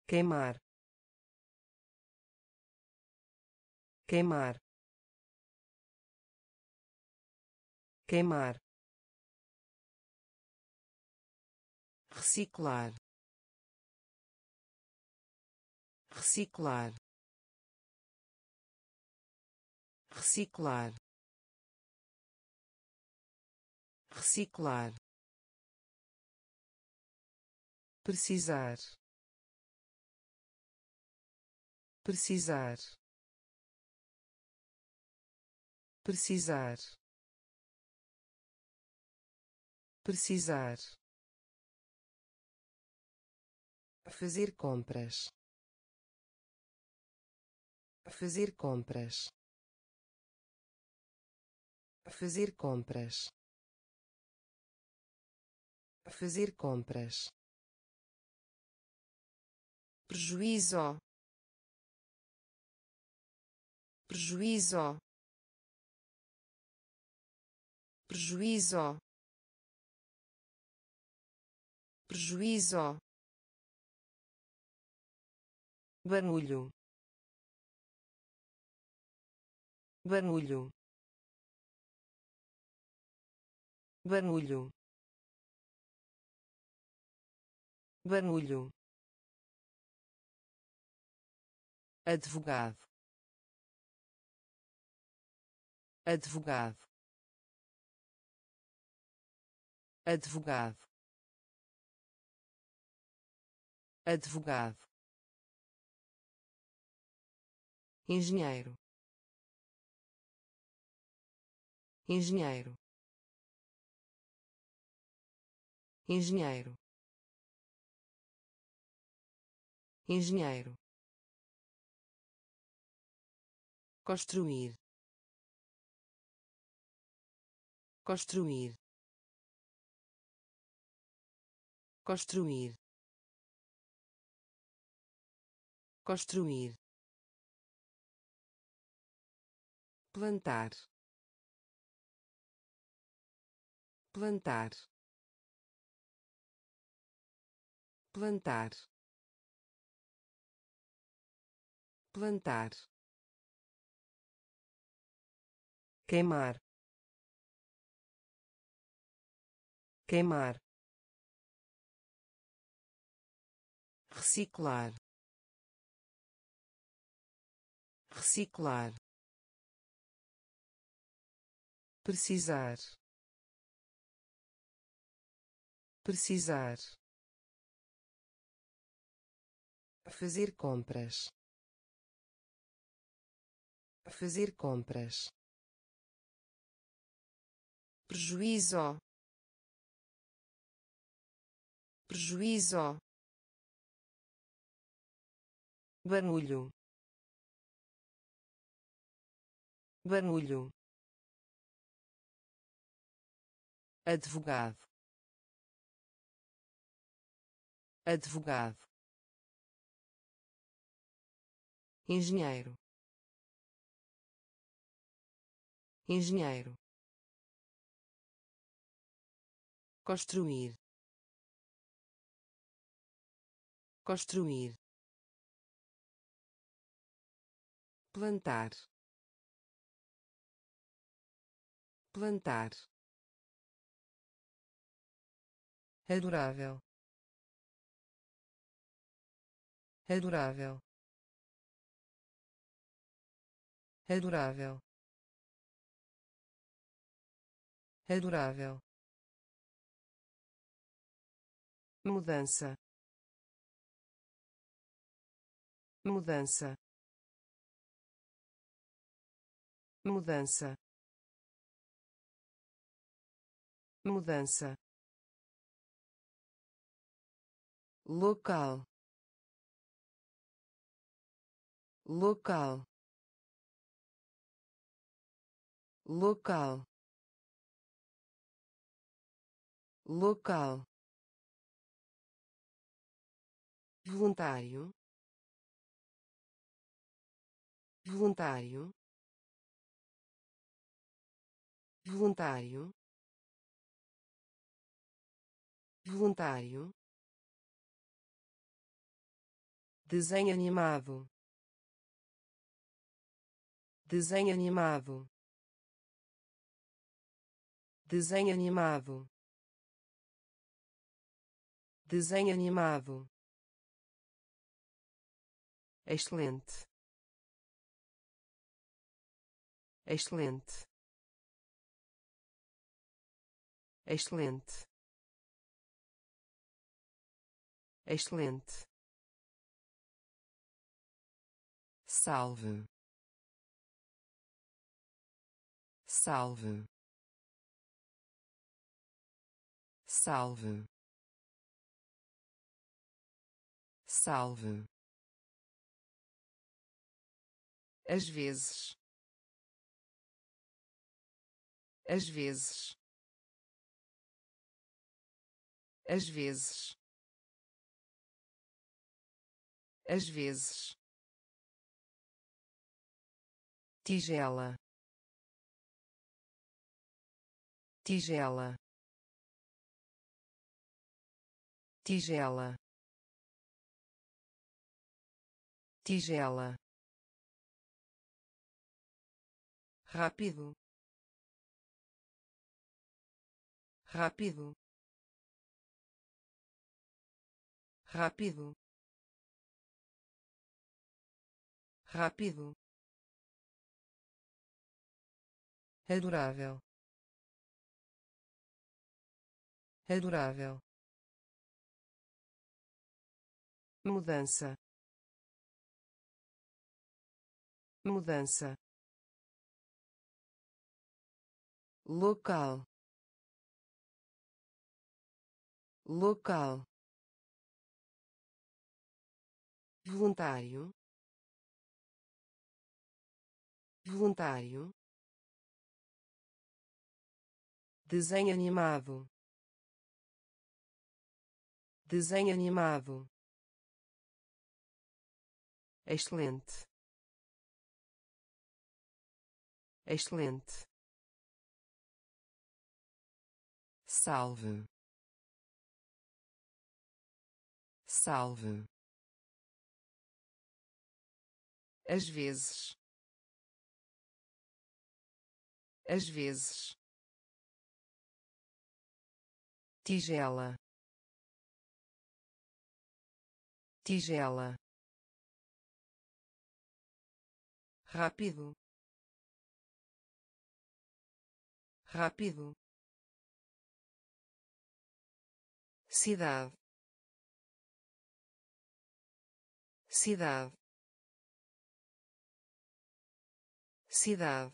Queimar. Queimar. Queimar. Reciclar. Reciclar. Reciclar. Reciclar precisar. Precisar. Precisar. Precisar. Fazer compras. Fazer compras. Fazer compras. Fazer compras prejuízo. Prejuízo. Prejuízo. Prejuízo. Barulho. Barulho. Barulho. Barulho advogado. Advogado. Advogado. Advogado. Engenheiro. Engenheiro. Engenheiro. Engenheiro construir. Construir. Construir. Construir. Plantar. Plantar. Plantar. Plantar queimar. Queimar. Reciclar. Reciclar. Precisar. Precisar. Fazer compras. Fazer compras prejuízo. Prejuízo. Barulho. Barulho. Advogado. Advogado. Engenheiro. Engenheiro construir. Construir. Plantar. Plantar. Adorável. Adorável. Adorável. Adorável mudança. Mudança. Mudança. Mudança. Local. Local. Local. Local voluntário voluntário voluntário voluntário. Desenho animado. Desenho animado. Desenho animado. Desenho animado excelente. Excelente. Excelente. Excelente. Salve. Salve. Salve. Salve às vezes. Às vezes. Às vezes. Às vezes. Tigela. Tigela. Tigela. Tigela rápido. Rápido. Rápido. Rápido. Adorável. Adorável. Mudança. Mudança local. Local. Voluntário. Voluntário. Desenho animado. Desenho animado. Excelente. Excelente salve. Salve. Às vezes. Às vezes. Tigela. Tigela. Rápido. Rápido cidade. Cidade. Cidade.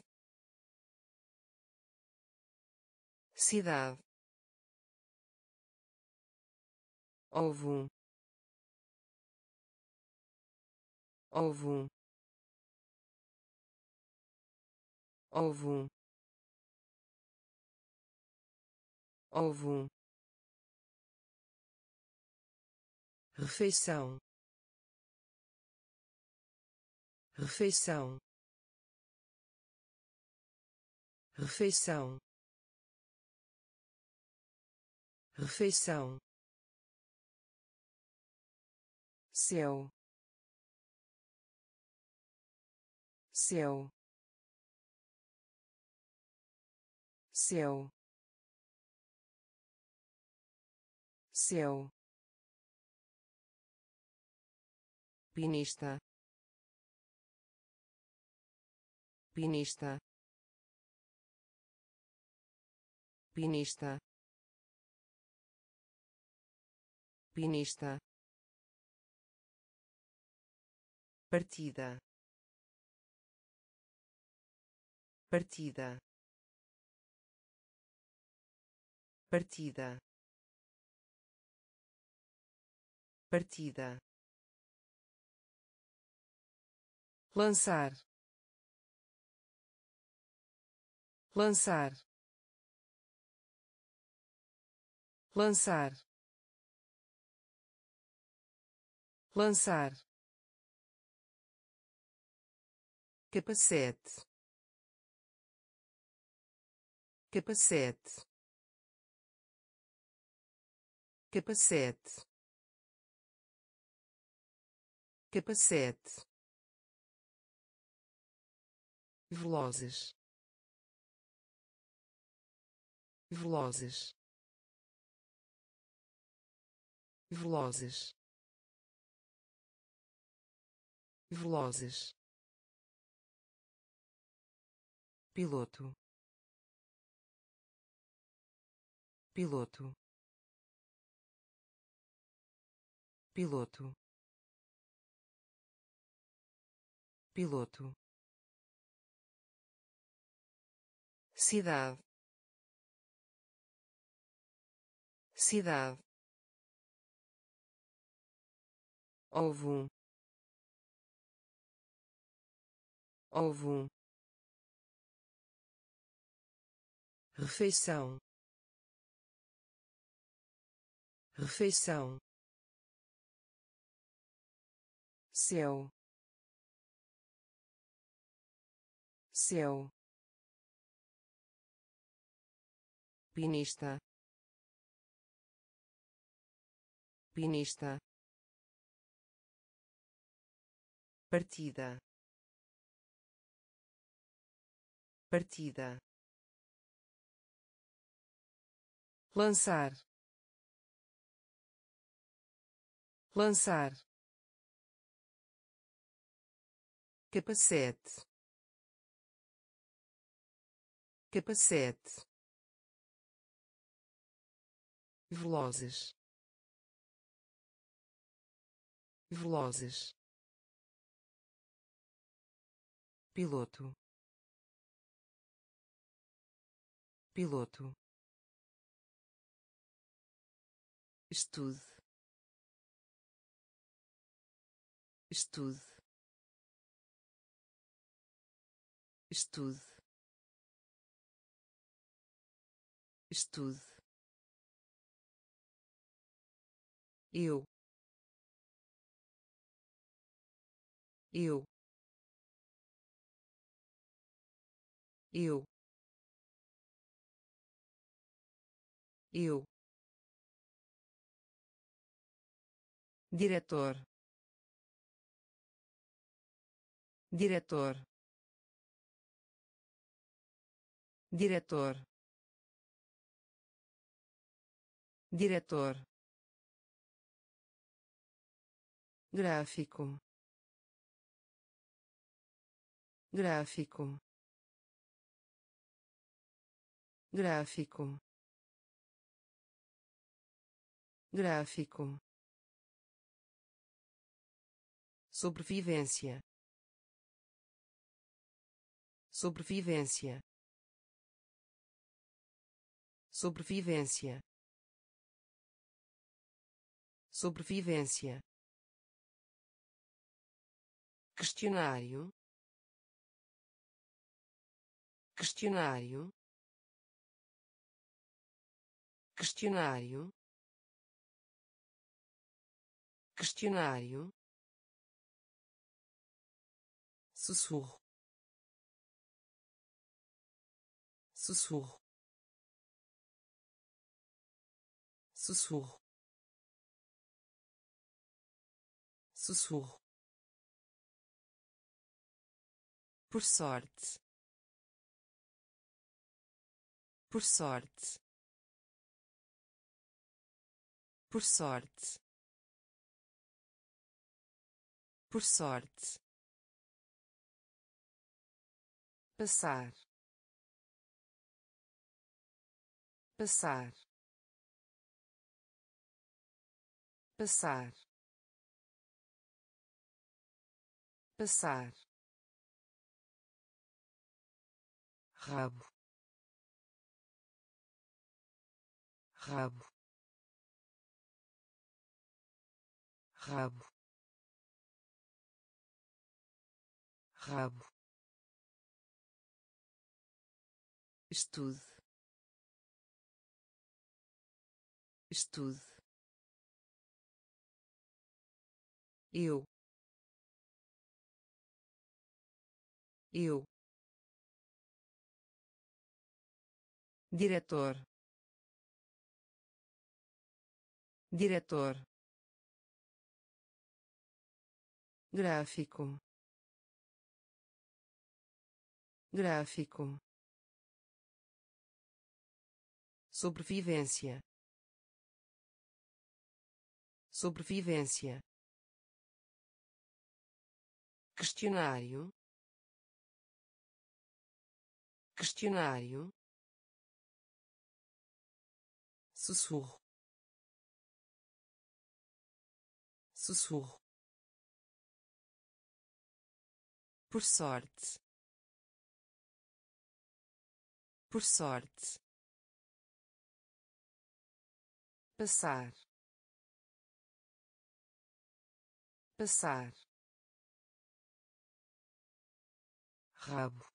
Cidade. Ovo. Ovo. Ovo. Ovo refeição. Refeição. Refeição. Refeição. Céu. Céu. Céu. Céu pinista pinista pinista pinista partida partida partida partida lançar. Lançar. Lançar. Lançar. Capacete. Capacete. Capacete. Capacete velozes. Velozes. Velozes. Velozes. Piloto. Piloto. Piloto. Piloto cidade. Cidade. Ovo. Ovo. Refeição. Refeição. Céu. Céu pinista. Pinista. Partida. Partida. Lançar. Lançar. Capacete. Capacete velozes. Velozes. Piloto. Piloto. Estude. Estude. Estude. Estude eu. Eu. Eu. Eu. Diretor. Diretor. Diretor. Diretor gráfico. Gráfico. Gráfico. Gráfico. Sobrevivência. Sobrevivência. Sobrevivência. Sobrevivência questionário questionário questionário questionário sussurro sussurro sussurro sussurro por sorte. Por sorte. Por sorte. Por sorte. Passar. Passar. Passar. Passar rabo rabo rabo rabo. Estude. Estude. Eu. Eu diretor. Diretor. Gráfico. Gráfico. Sobrevivência. Sobrevivência. Questionário. Questionário sussurro. Sussurro. Por sorte. Por sorte. Passar. Passar. Rabo.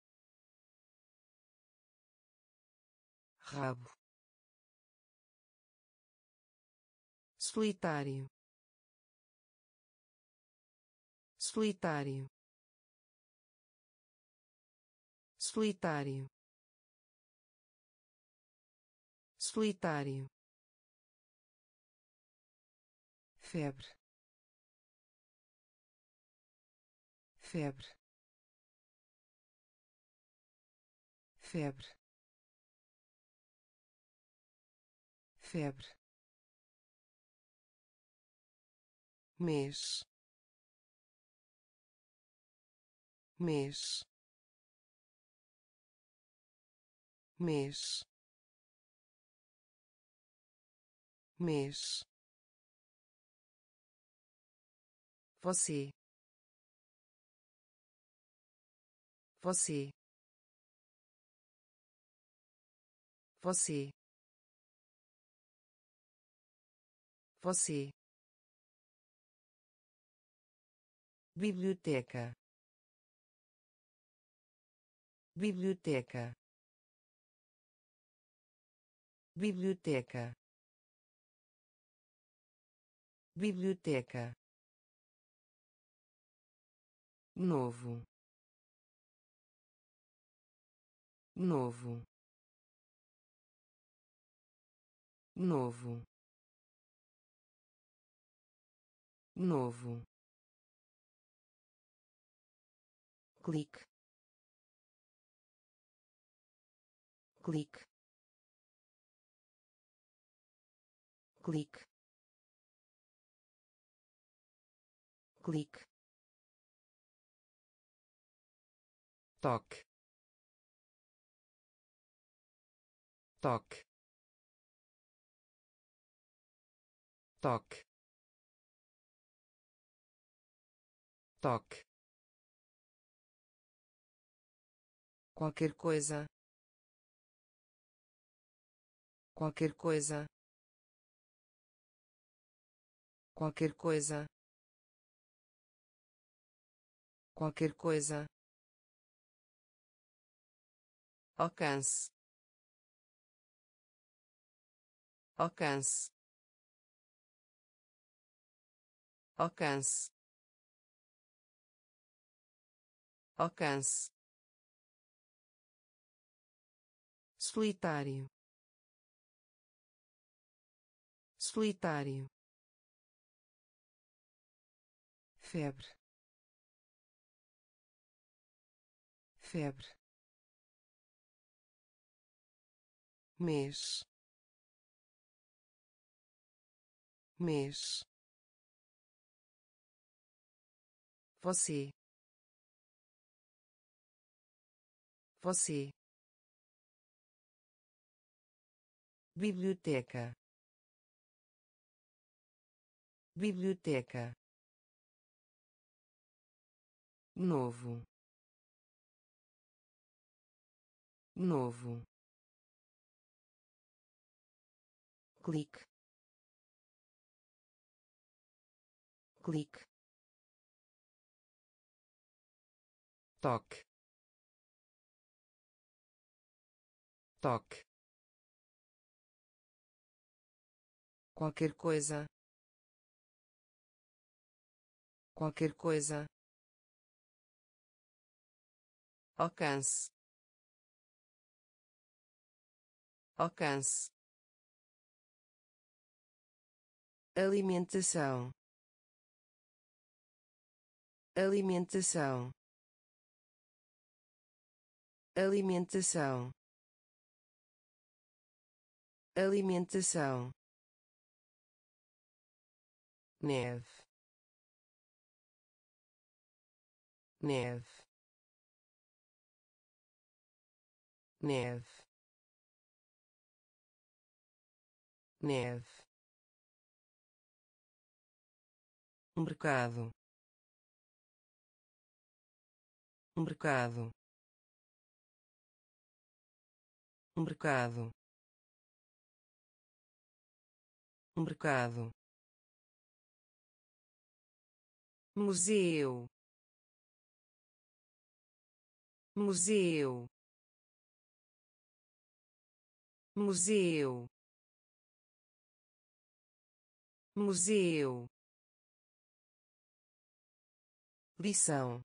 Rabo solitário. Solitário. Solitário. Solitário. Febre. Febre. Febre. Febre mês. Mês. Mês. Mês. Você. Você. Você. Você biblioteca. Biblioteca. Biblioteca. Biblioteca. Novo. Novo. Novo. Novo clique clique clique clique toque toque toque toque qualquer coisa. Qualquer coisa. Qualquer coisa. Qualquer coisa. Alcance. Alcance. Alcance. Alcance solitário. Solitário. Febre. Febre. Mês. Mês. Você. Você biblioteca. Biblioteca. Novo. Novo. Clique. Clique. Toque. Toque qualquer coisa. Qualquer coisa. Alcance. Alcance. Alimentação. Alimentação. Alimentação. Alimentação neve. Neve. Neve. Neve. Mercado. Mercado. Mercado. Mercado museu. Museu. Museu. Museu. Lição.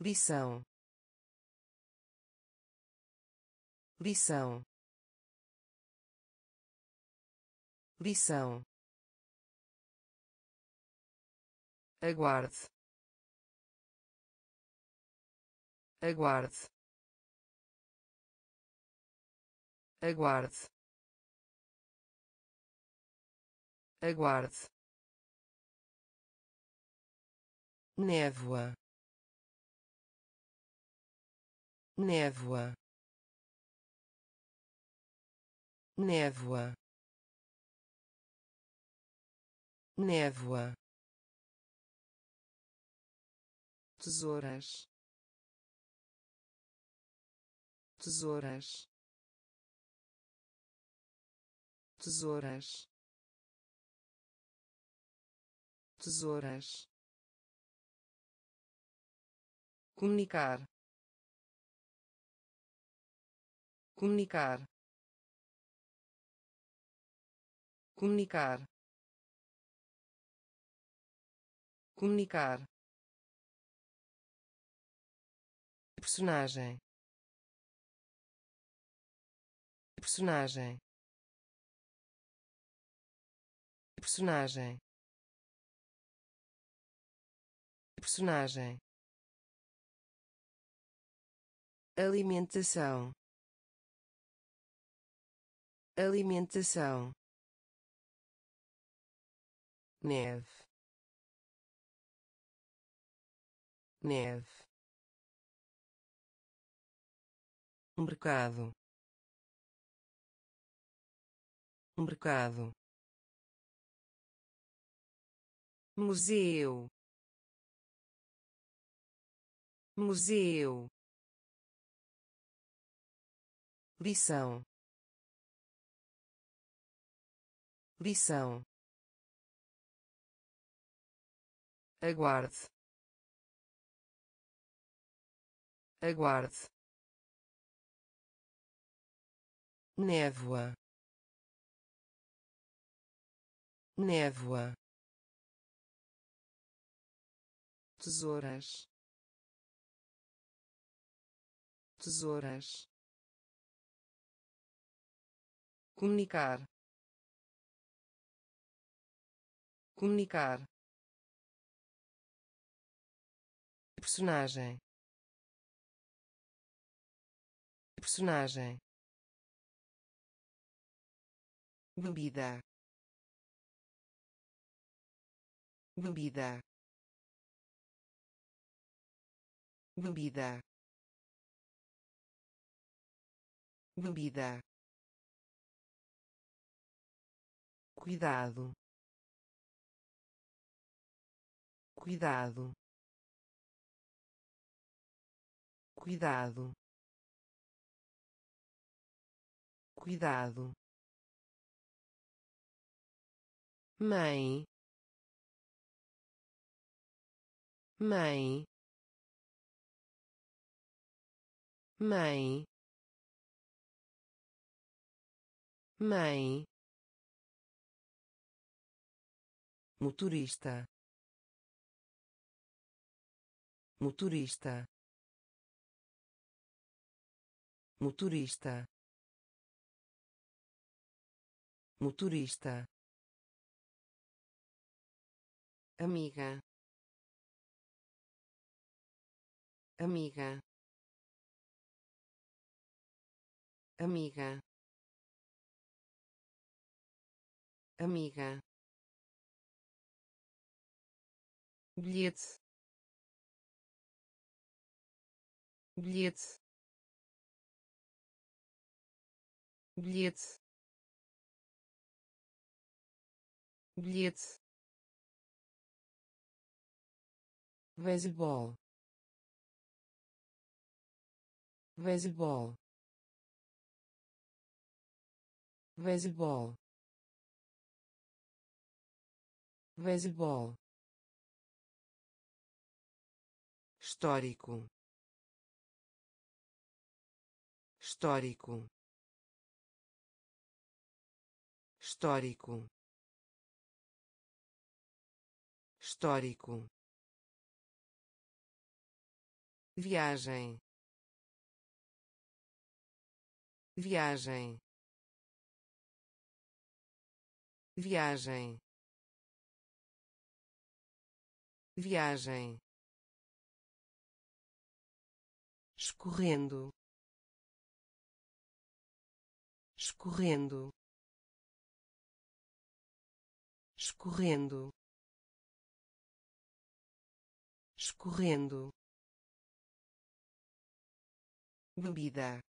Lição. Lição. Lição aguarde. Aguarde. Aguarde. Aguarde. Névoa. Névoa. Névoa. Névoa tesouras. Tesouras. Tesouras. Tesouras. Comunicar. Comunicar. Comunicar. Comunicar personagem. Personagem. Personagem. Personagem. Alimentação. Alimentação. Neve. Neve mercado. Mercado. Museu. Museu. Lição. Lição. Aguarde. Aguarde névoa névoa tesouras tesouras comunicar comunicar personagem personagem bebida. Bebida. Bebida. Bebida. Cuidado. Cuidado. Cuidado. Cuidado mãe. Mãe. Mãe. Mãe. Motorista. Motorista. Motorista. Motorista amiga. Amiga. Amiga. Amiga. Bilhete. Bilhete. Bilhete. Bilhete beisebol beisebol beisebol beisebol histórico. Histórico. Histórico. Histórico viagem. Viagem. Viagem. Viagem. Escorrendo. Escorrendo. Escorrendo. Escorrendo bebida.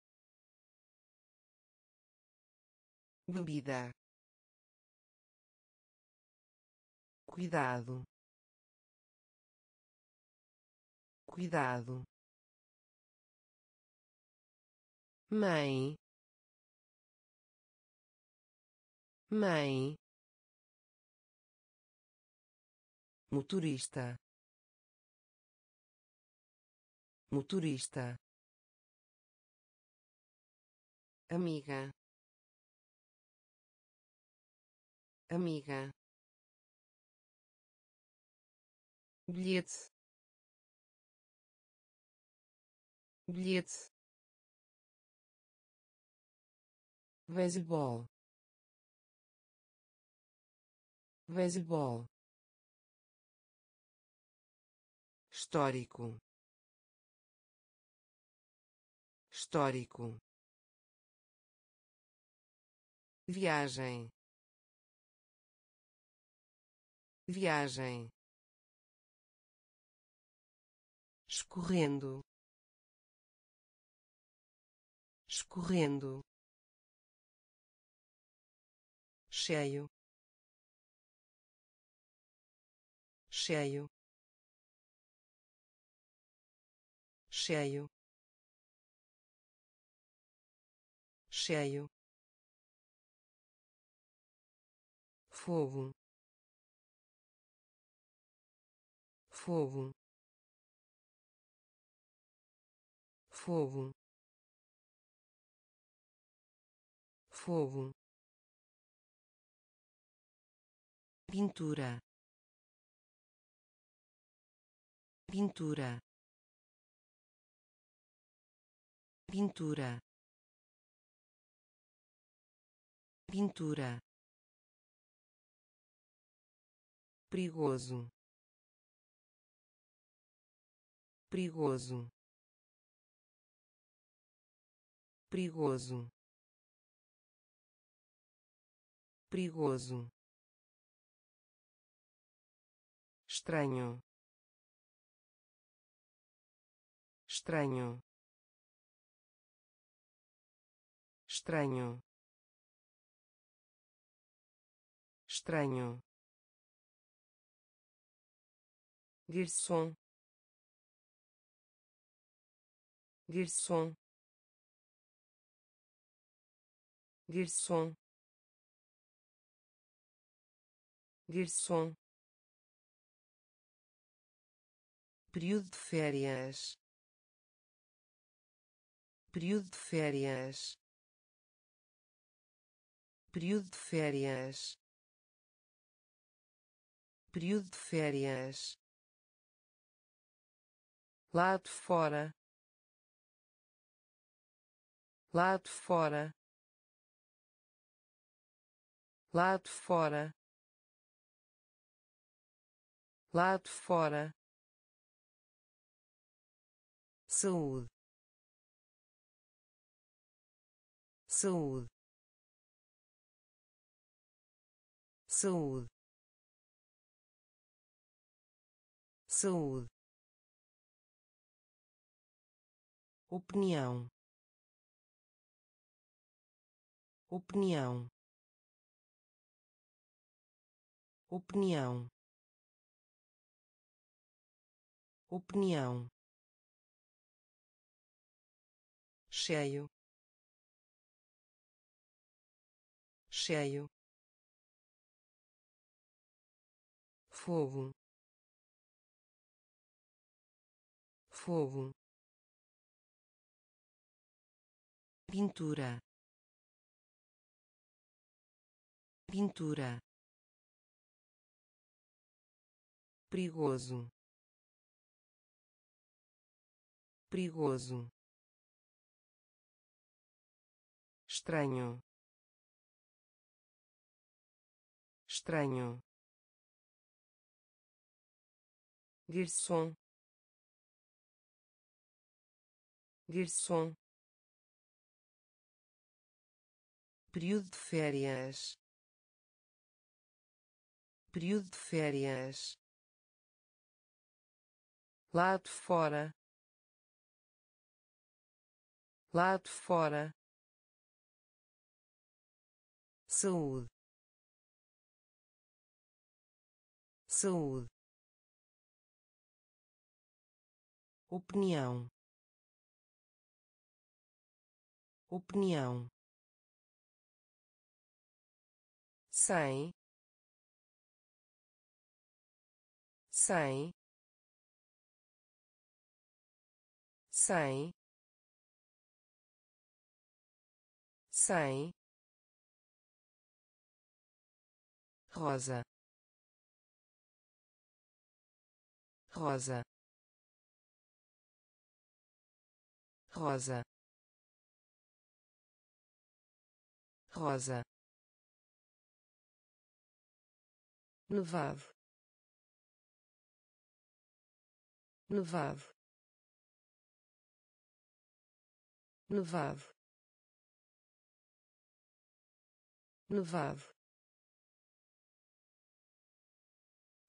Bebida. Cuidado. Cuidado. Mãe. Mãe. Motorista. Motorista amiga. Amiga. Bilhete. Bilhete. Beisebol beisebol histórico. Histórico viagem. Viagem. Escorrendo. Escorrendo. Cheio. Cheio. Cheio. Cheio fogo. Fogo. Fogo. Fogo. Pintura. Pintura. Pintura. Pintura perigoso perigoso perigoso perigoso estranho estranho estranho estranho garçom garçom garçom garçom período de férias. Período de férias. Período de férias. Período de férias lado fora. Lado fora. Lado fora. Lado fora. Saúde. Saúde. Saúde. Saúde opinião. Opinião. Opinião. Opinião. Cheio. Cheio. Fogo. Fogo pintura. Pintura. Perigoso. Perigoso. Estranho. Estranho. Garçom. Garçom período de férias. Período de férias. Lado fora. Lado fora. Saúde. Saúde. Opinião. Opinião cem cem cem cem. Rosa. Rosa. Rosa. Rosa nevado. Nevado. Nevado. Nevado.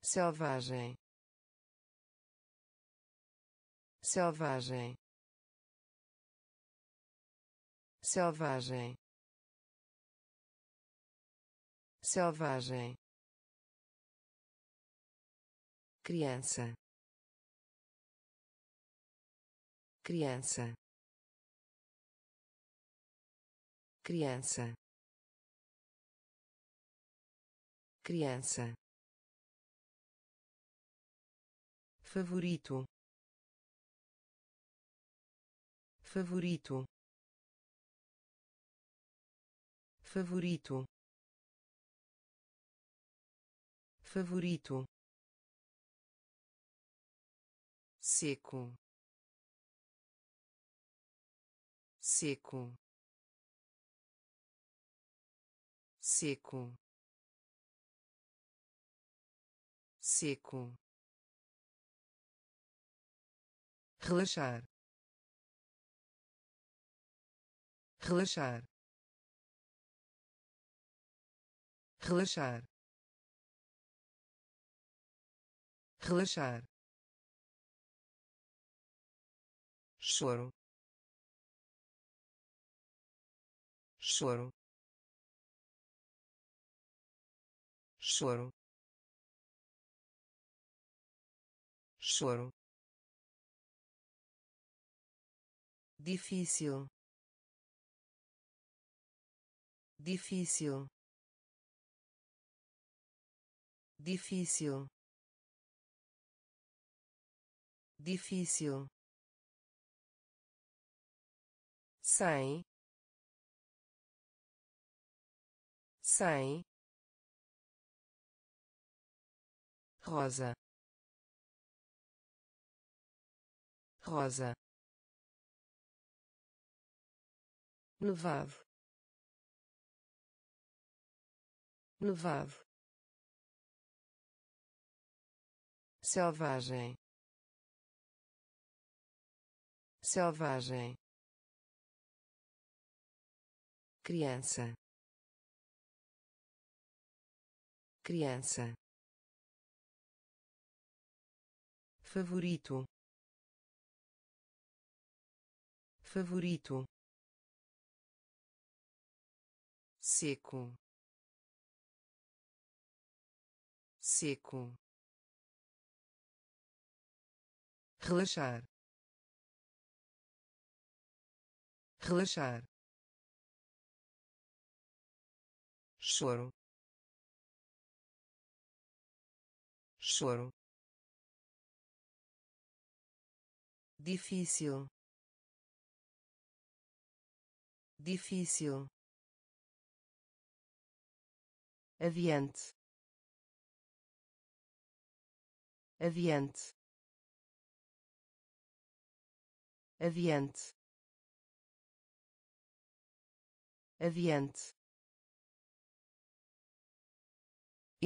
Selvagem. Selvagem. Selvagem. Selvagem criança. Criança. Criança. Criança. Favorito. Favorito. Favorito. Favorito seco. Seco. Seco. Seco. Relaxar. Relaxar. Relaxar. Relaxar choro. Choro. Choro. Choro. Difícil. Difícil. Difícil. Difícil sem sem rosa rosa nevado nevado selvagem selvagem criança. Criança. Favorito. Favorito. Seco. Seco. Relaxar. Relaxar choro. Choro. Difícil. Difícil. Aviante. Aviante. Aviante. Aviante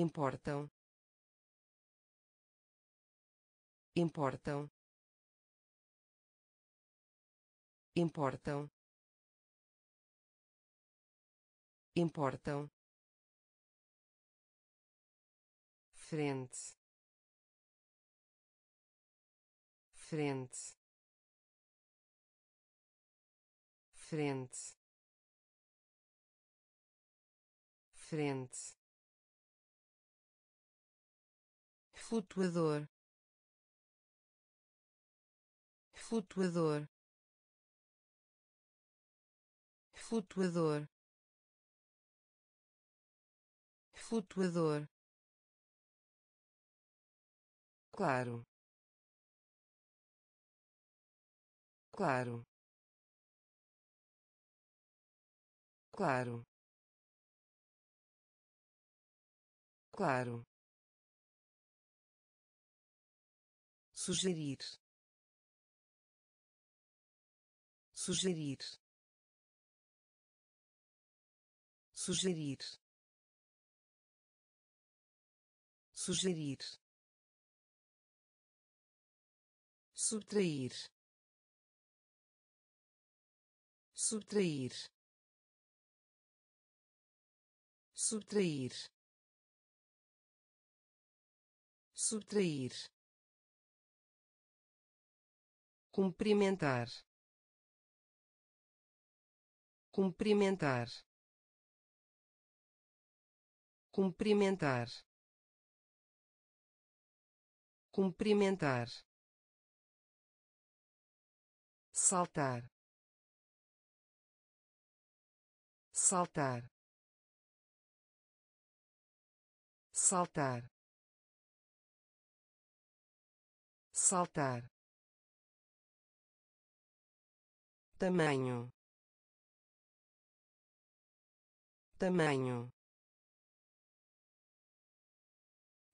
importam. Importam. Importam. Importam. Frente. Frente. Frente. Frente flutuador. Flutuador. Flutuador. Flutuador. Claro. Claro. Claro. Claro sugerir. Sugerir. Sugerir. Sugerir. Subtrair. Subtrair. Subtrair. Subtrair cumprimentar. Cumprimentar. Cumprimentar. Cumprimentar. Saltar. Saltar. Saltar. Saltar tamanho. Tamanho.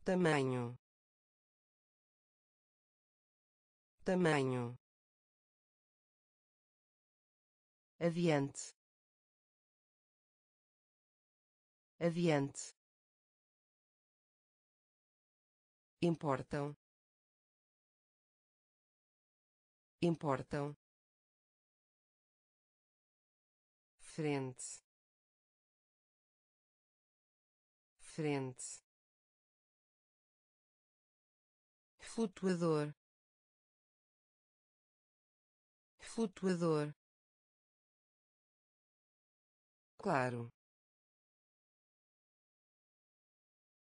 Tamanho. Tamanho. Adiante adiante importam. Importam frente. Frente. Flutuador. Flutuador. Claro.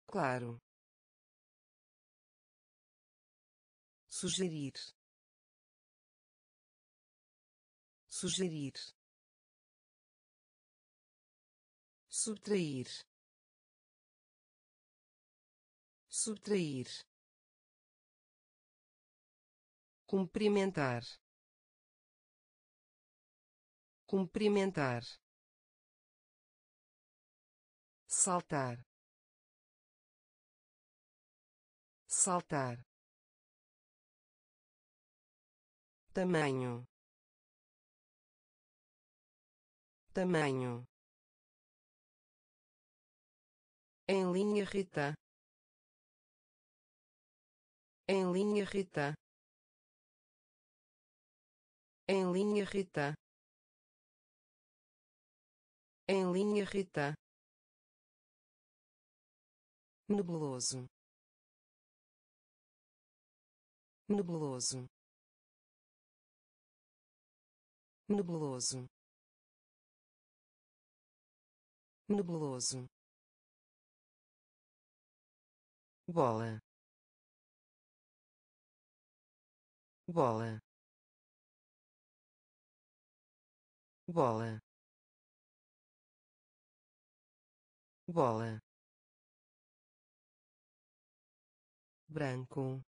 Claro. Sugerir. Sugerir subtrair. Subtrair. Cumprimentar. Cumprimentar. Saltar. Saltar. Tamanho. Tamanho em linha reta. Em linha reta. Em linha reta. Em linha reta. Nebuloso. Nebuloso. Nebuloso. Nebuloso bola. Bola. Bola. Bola. Branco.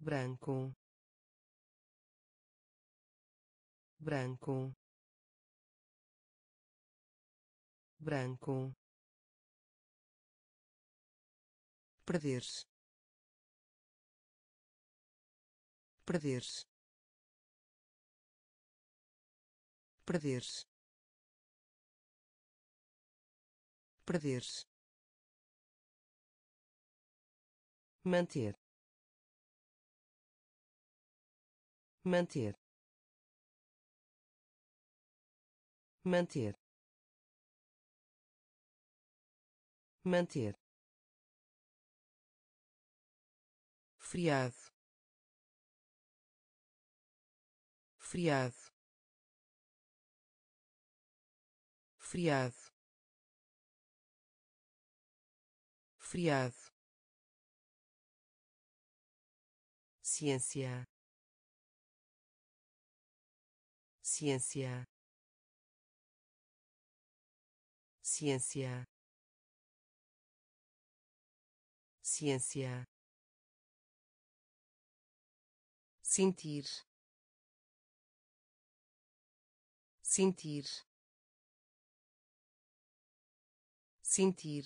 Branco. Branco. Branco perder-se perder-se perder-se perder-se manter. Manter. Manter. Manter friado friado friado friado ciência. Ciência. Ciência. Ciência sentir. Sentir. Sentir.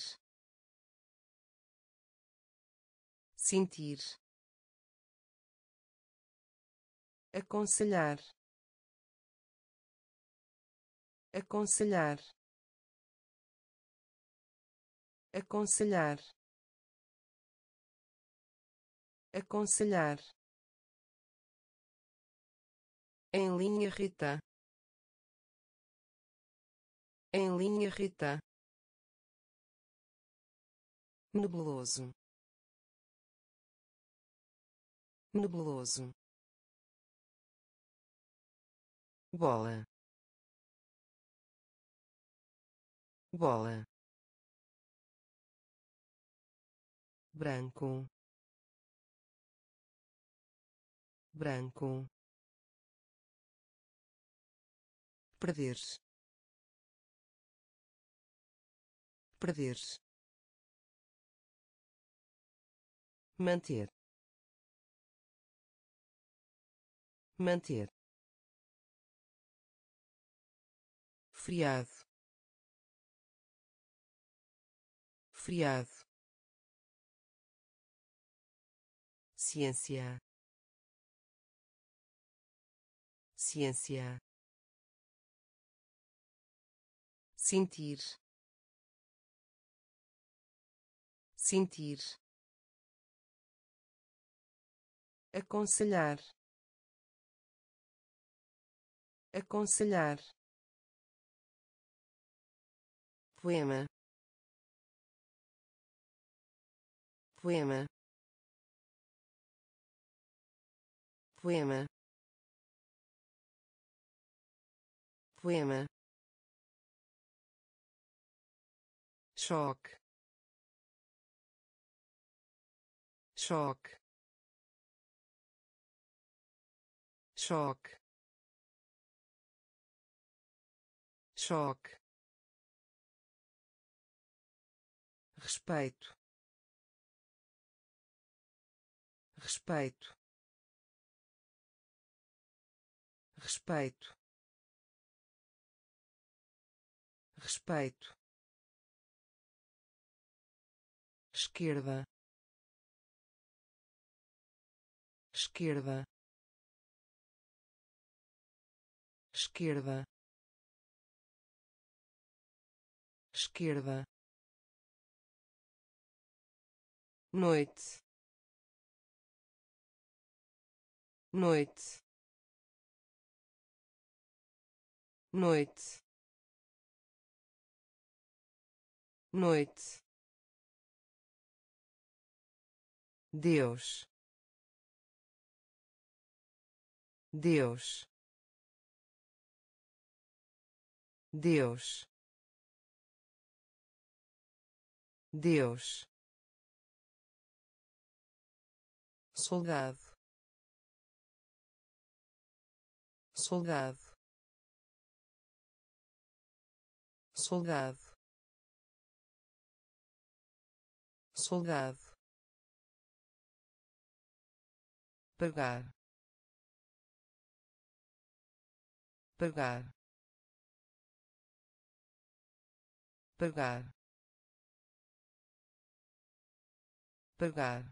Sentir. Aconselhar. Aconselhar. Aconselhar. Aconselhar em linha reta. Em linha reta. Nebuloso. Nebuloso. Bola. Bola. Branco. Branco perder-se perder-se manter. Manter. Friado friado ciência. Ciência sentir. Sentir. Aconselhar. Aconselhar. Poema. Poema. Poema. Poema choque. Choque. Choque. Choque. Respeito. Respeito. Respeito. Respeito esquerda. Esquerda. Esquerda. Esquerda. Noite. Noite. Noite. Noite Deus. Deus. Deus. Deus. Soldado. Soldado. Soldado. Soldado pagar pagar pagar pagar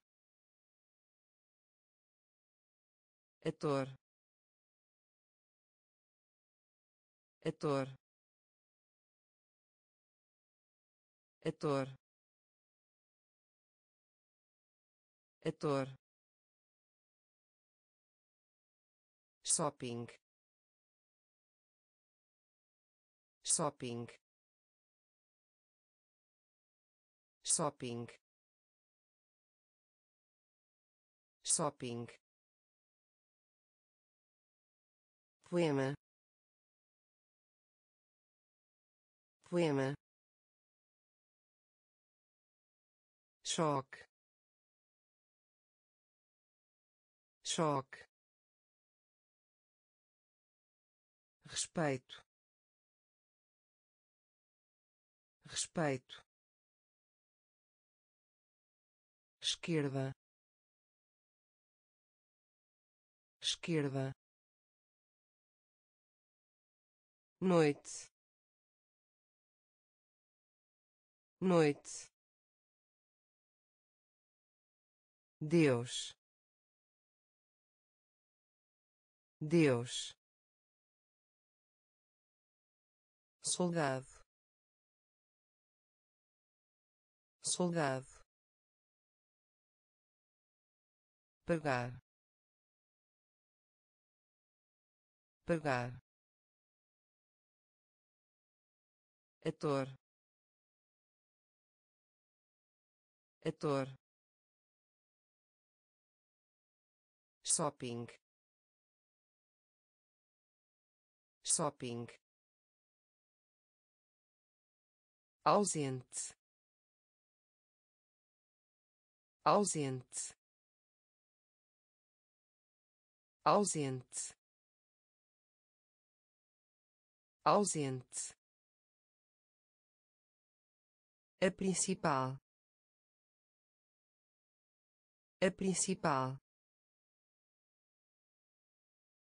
ator ator ator. Ator shopping. Shopping. Shopping. Shopping. Poema. Poema. Choque. Choque respeito. Respeito. Esquerda. Esquerda. Noite. Noite. Deus. Deus soldado. Soldado. Pagar pagar ator. Ator. Shopping. Shopping ausente. Ausente. Ausente. Ausente. A principal. A principal.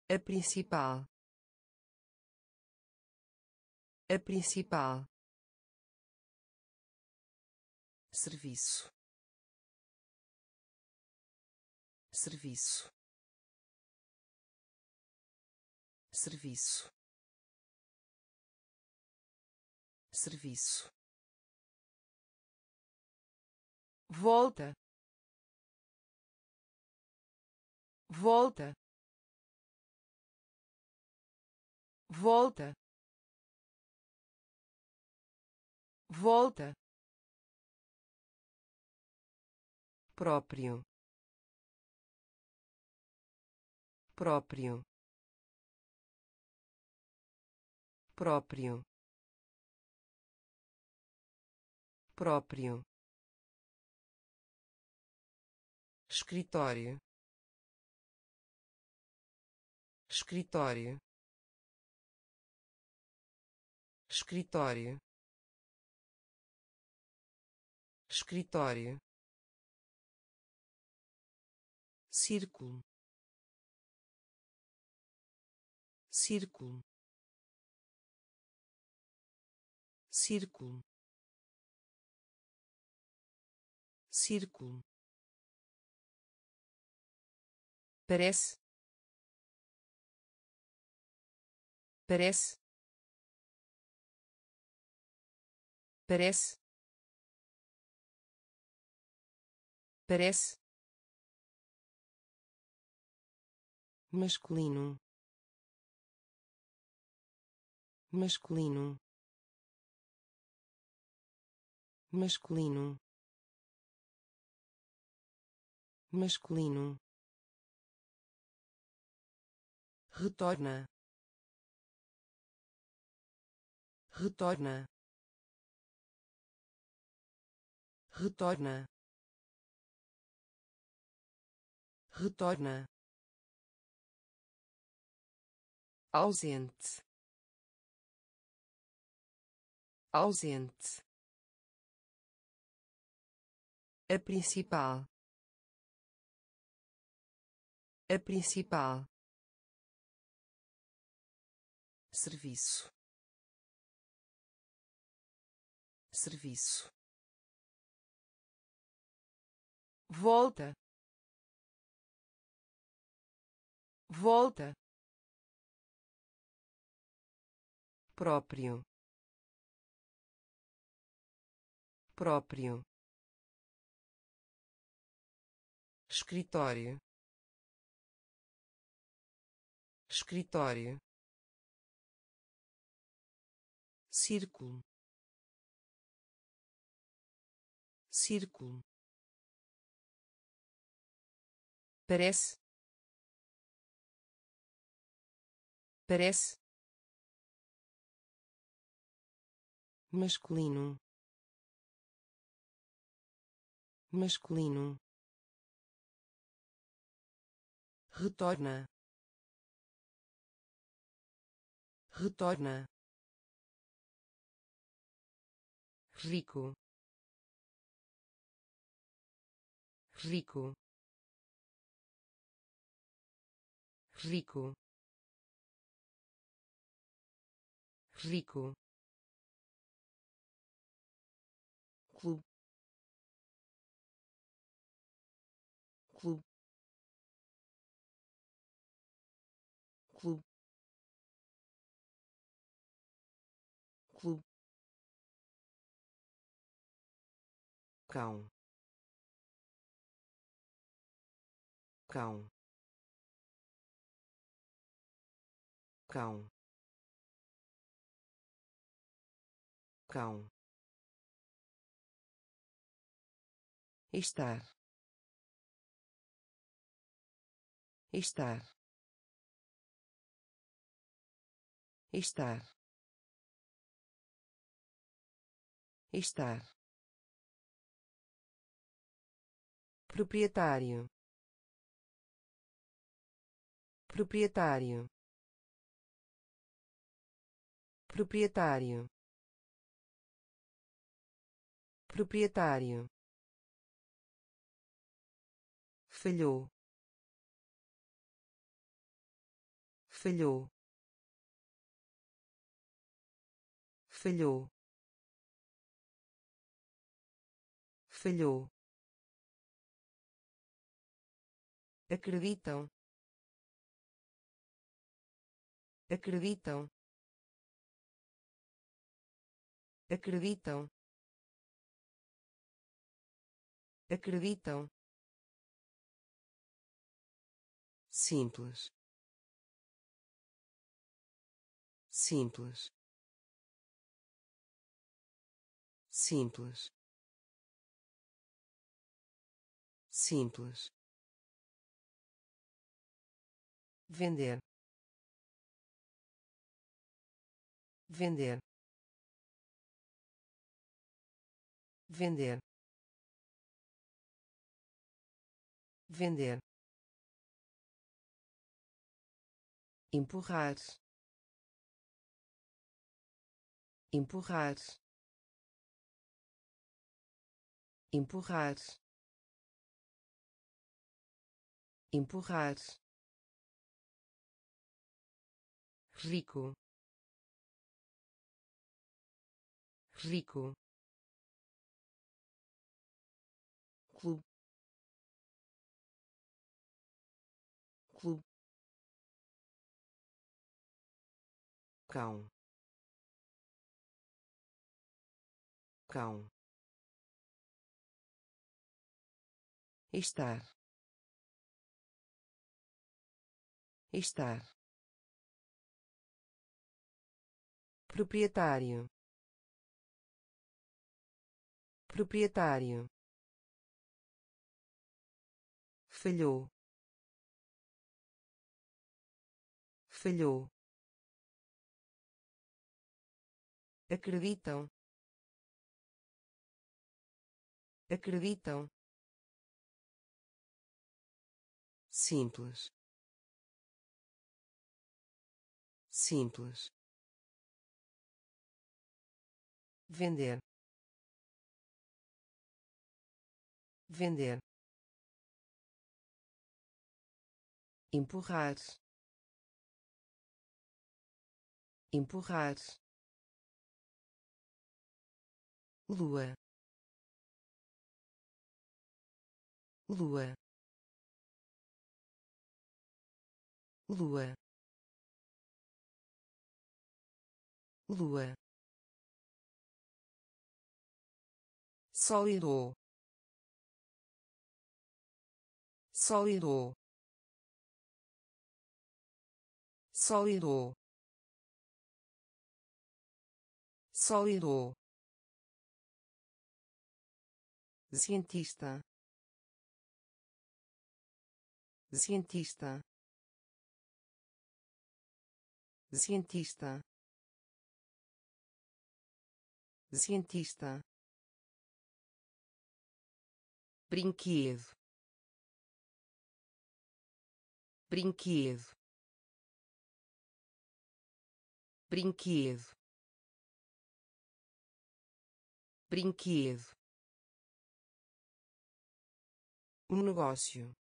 A principal. A principal serviço. Serviço. Serviço. Serviço. Volta. Volta. Volta. Volta próprio. Próprio. Próprio. Próprio. Escritório. Escritório. Escritório. Escritório círculo círculo círculo círculo parece parece parece parece masculino. Masculino. Masculino. Masculino. Retorna. Retorna. Retorna. Retorna ausente. Ausente. A principal. A principal. Serviço. Serviço. Volta. Volta próprio. Próprio. Escritório. Escritório. Círculo. Círculo. Parece. Parece masculino. Masculino. Retorna. Retorna. Rico. Rico. Rico. Rico cão. Cão. Cão. Cão. Estar. Estar. Estar. Estar proprietário. Proprietário. Proprietário. Proprietário. Falhou. Falhou. Falhou. Falhou acreditam. Acreditam. Acreditam. Acreditam. Simples. Simples. Simples. Simples vender. Vender. Vender. Vender. Empurrar. Empurrar. Empurrar. Empurrar rico rico clube clube cão cão estar estar proprietário. Proprietário. Falhou. Falhou. Acreditam. Acreditam. Simples. Simples vender. Vender. Empurrar. Empurrar. Lua. Lua. Lua. Lua sólido. Sólido. Sólido. Sólido. Cientista. Cientista. Cientista. Cientista brinquedo. Brinquedo. Brinquedo. Brinquedo. Um negócio.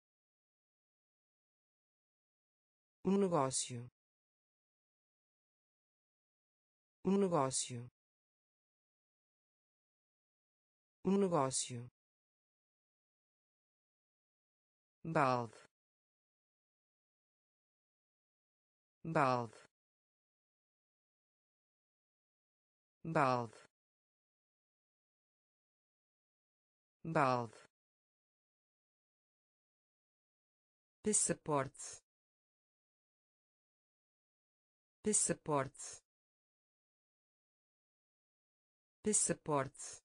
Um negócio. Um negócio. Um negócio balde. Balde. Balde. Balde. Passaporte. Passaporte. Passaporte.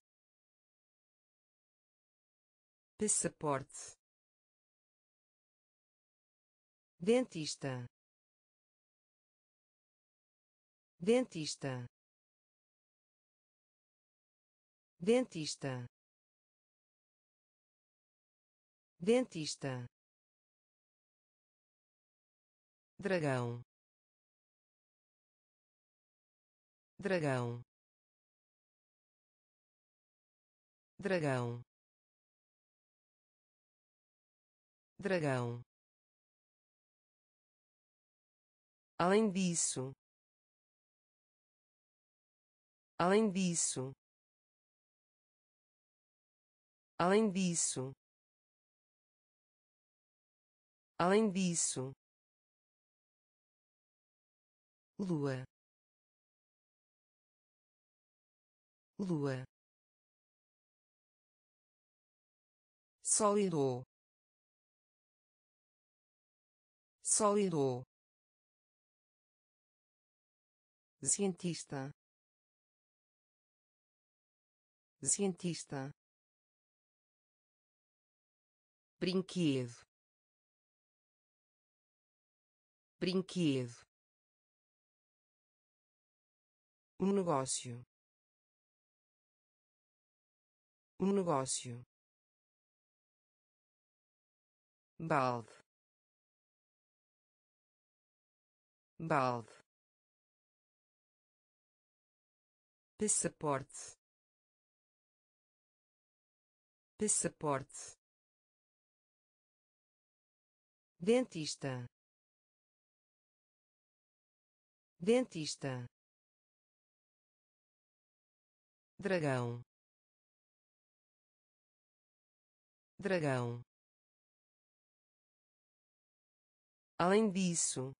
Passaporte dentista. Dentista. Dentista. Dentista. Dragão. Dragão. Dragão. Dragão além disso. Além disso. Além disso. Além disso. Lua. Lua. Sólido. Sólido cientista. Cientista. Brinquedo. Brinquedo. Um negócio. Um negócio. Balde. Balde passaporte. Passaporte. Dentista. Dentista. Dragão. Dragão. Além disso.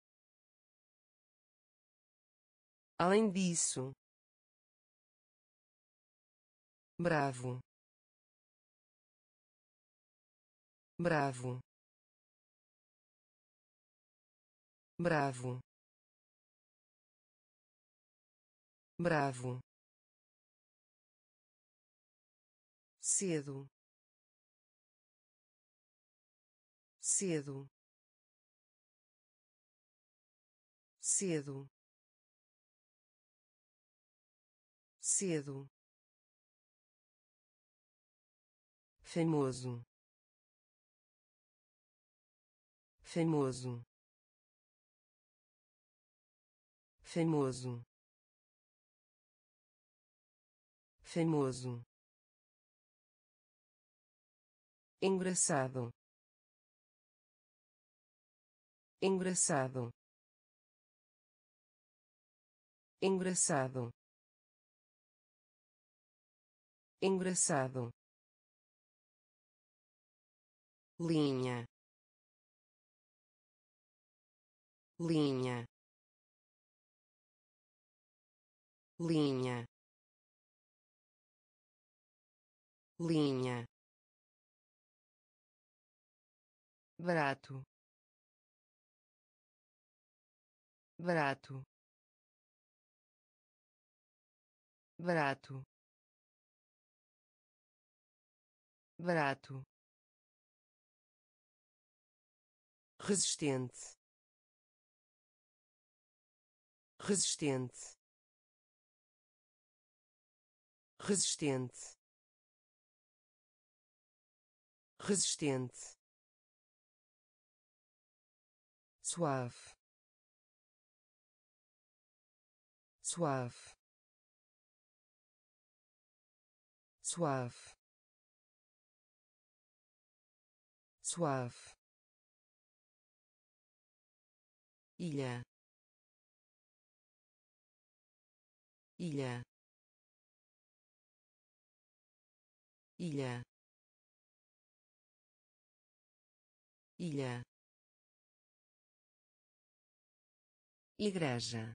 Além disso bravo. Bravo. Bravo. Bravo. Cedo. Cedo. Cedo. Cedo famoso. Famoso. Famoso. Famoso. Engraçado. Engraçado. Engraçado. Engraçado linha. Linha. Linha. Linha. Barato. Barato. Barato. Barato resistente. Resistente. Resistente. Resistente. Suave. Suave. Suave. Suave ilha. Ilha. Ilha. Ilha. Igreja.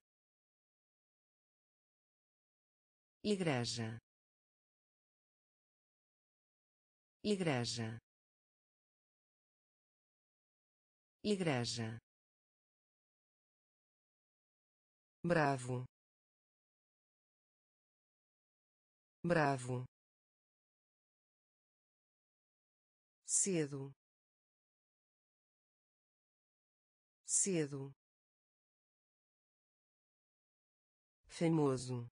Igreja. Igreja. Igreja bravo. Bravo. Cedo. Cedo. Famoso.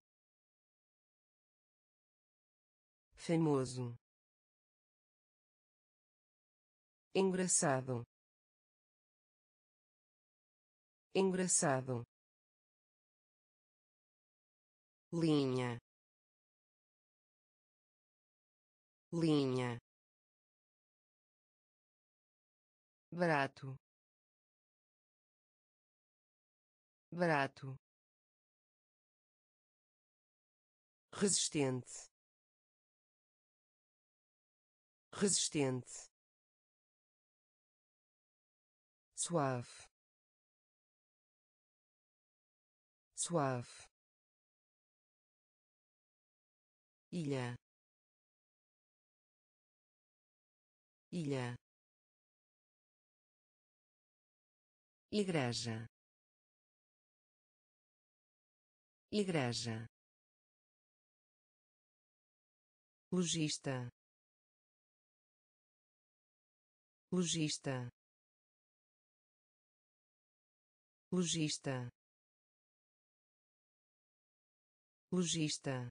Famoso. Engraçado. Engraçado linha. Linha. Barato. Barato. Resistente. Resistente. Suave. Suave ilha. Ilha. Igreja. Igreja. Lojista lojista lojista lojista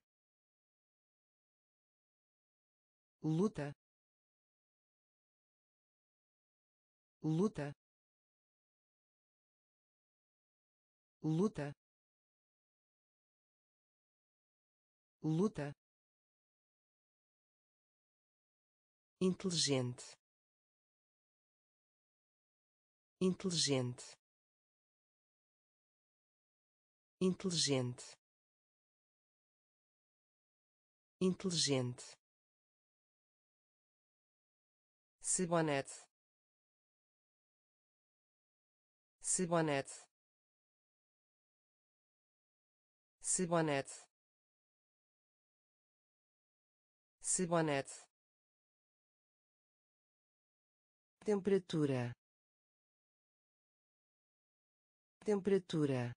luta luta luta luta. Inteligente. Inteligente. Inteligente. Inteligente Cibonete Cibonete Cibonete Cibonete temperatura. Temperatura.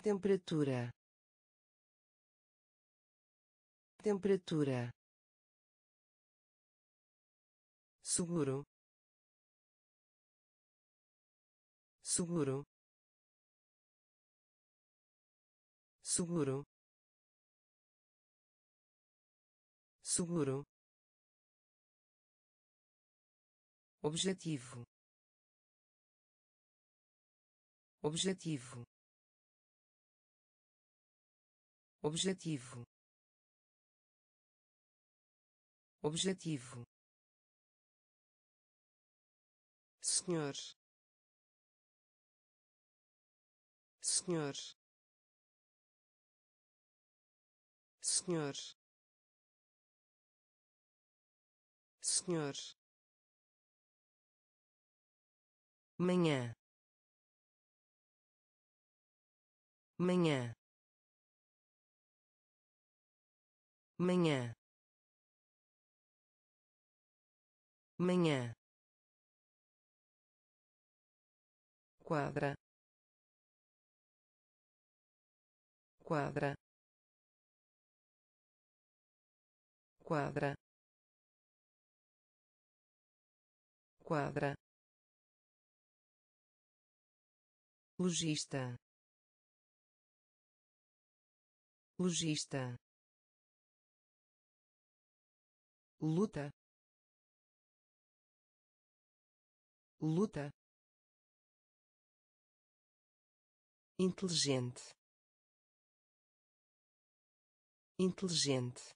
Temperatura. Temperatura seguro. Seguro. Seguro. Seguro. Objetivo. Objetivo. Objetivo. Objetivo senhor. Senhor. Senhor. Senhor. Manhã. Manhã. Manhã. Manhã quadra. Quadra. Quadra. Quadra. Lojista lojista luta. Luta inteligente. Inteligente.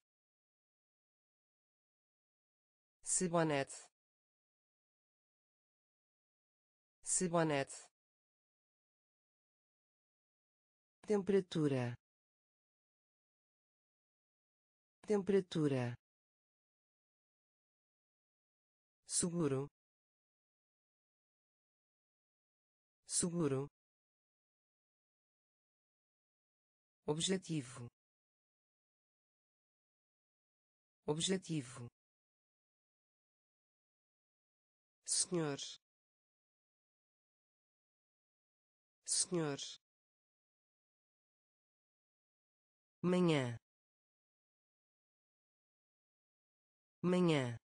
Cibonete Cibonete temperatura. Temperatura. Seguro. Seguro objetivo. Objetivo. Senhor. Senhor. Manhã. Manhã.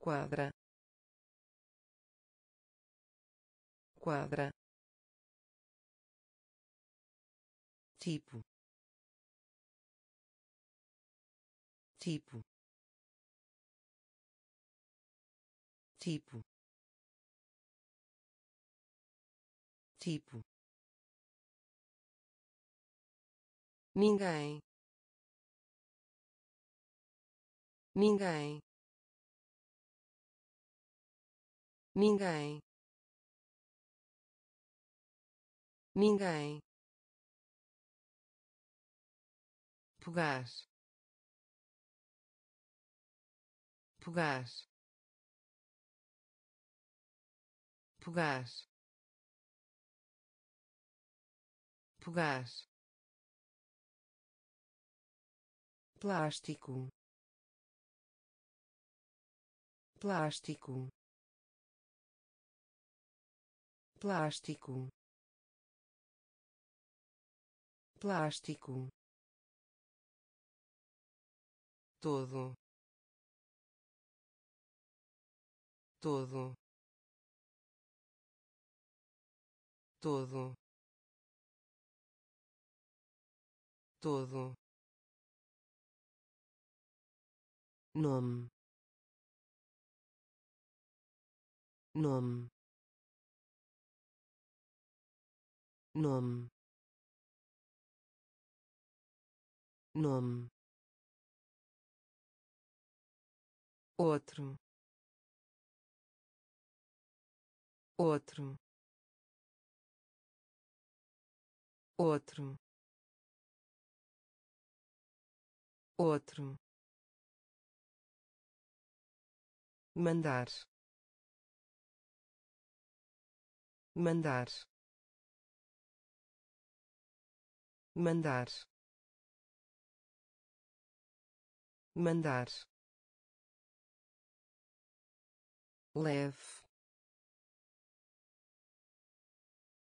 Quadra. Quadra tipo. Tipo. Tipo. Tipo. Ninguém. Ninguém. Ninguém. Ninguém pegar. Pegar. Pegar. Pegar. Plástico. Plástico. Plástico. Plástico todo todo todo todo. Nome nome nome nome outro. Outro. Outro. Outro. Mandar. Mandar. Mandar. Mandar leve.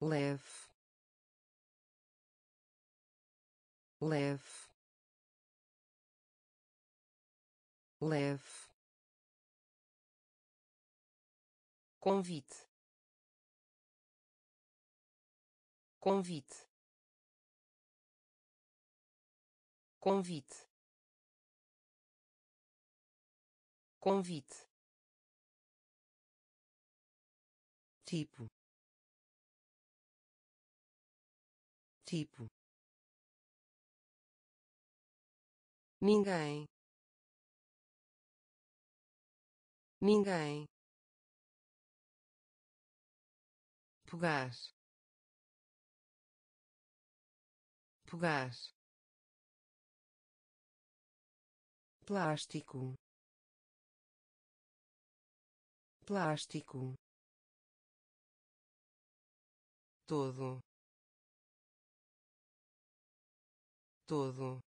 Leve. Leve. Leve. Convite. Convite. Convite. Convite tipo. Tipo. Ninguém. Ninguém. Pegar. Pegar. Plástico. Plástico todo. Todo.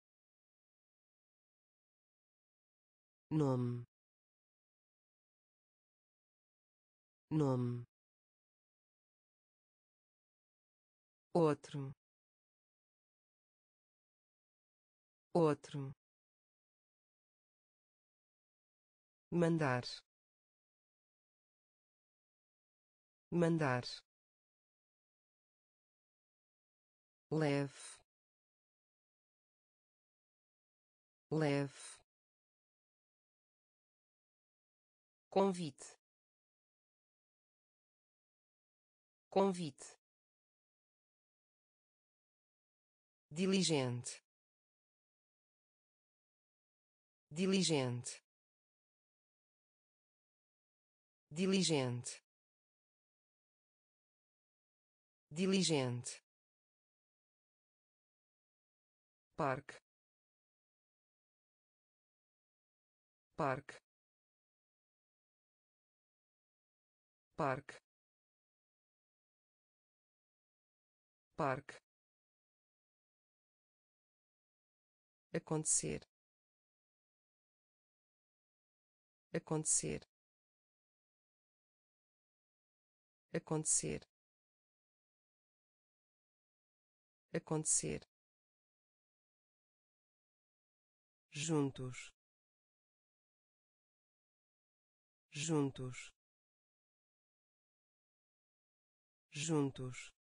Nome nome outro. Outro. Mandar. Mandar leve. Leve. Convite. Convite. Diligente. Diligente. Diligente. Diligente parque. Parque. Parque. Parque. Acontecer. Acontecer. Acontecer. Acontecer juntos. Juntos. Juntos.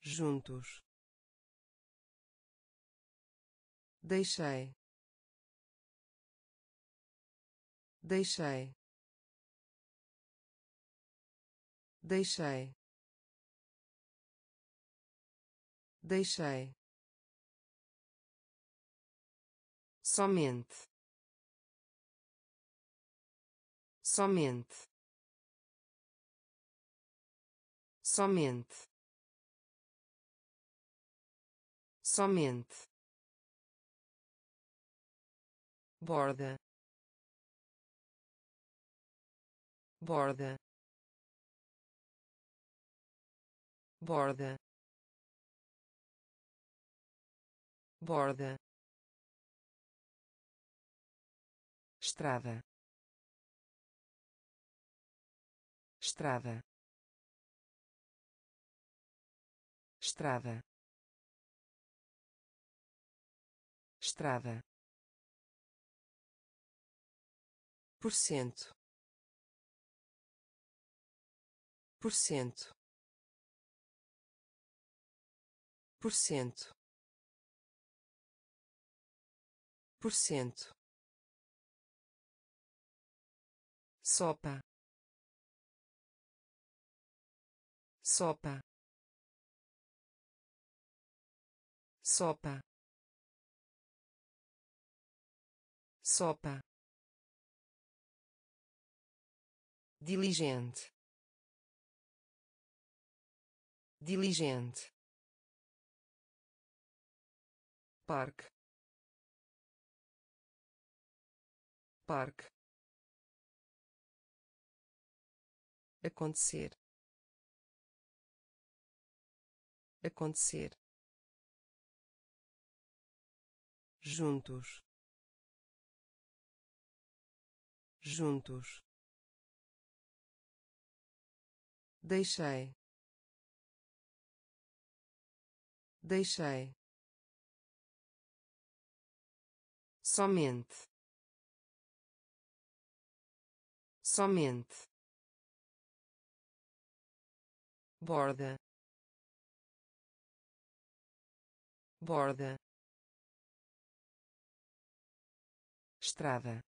Juntos. Deixei. Deixei. Deixei. Deixei somente. Somente. Somente. Somente. Borda. Borda. Borda. Borda estrada. Estrada. Estrada. Estrada. Por cento. Por cento. Por cento. Por cento sopa. Sopa. Sopa. Sopa. Diligente. Diligente. Parque. Parque acontecer. Acontecer. Juntos. Juntos. Deixei. Deixei. Somente. Somente borda. Borda. Estrada.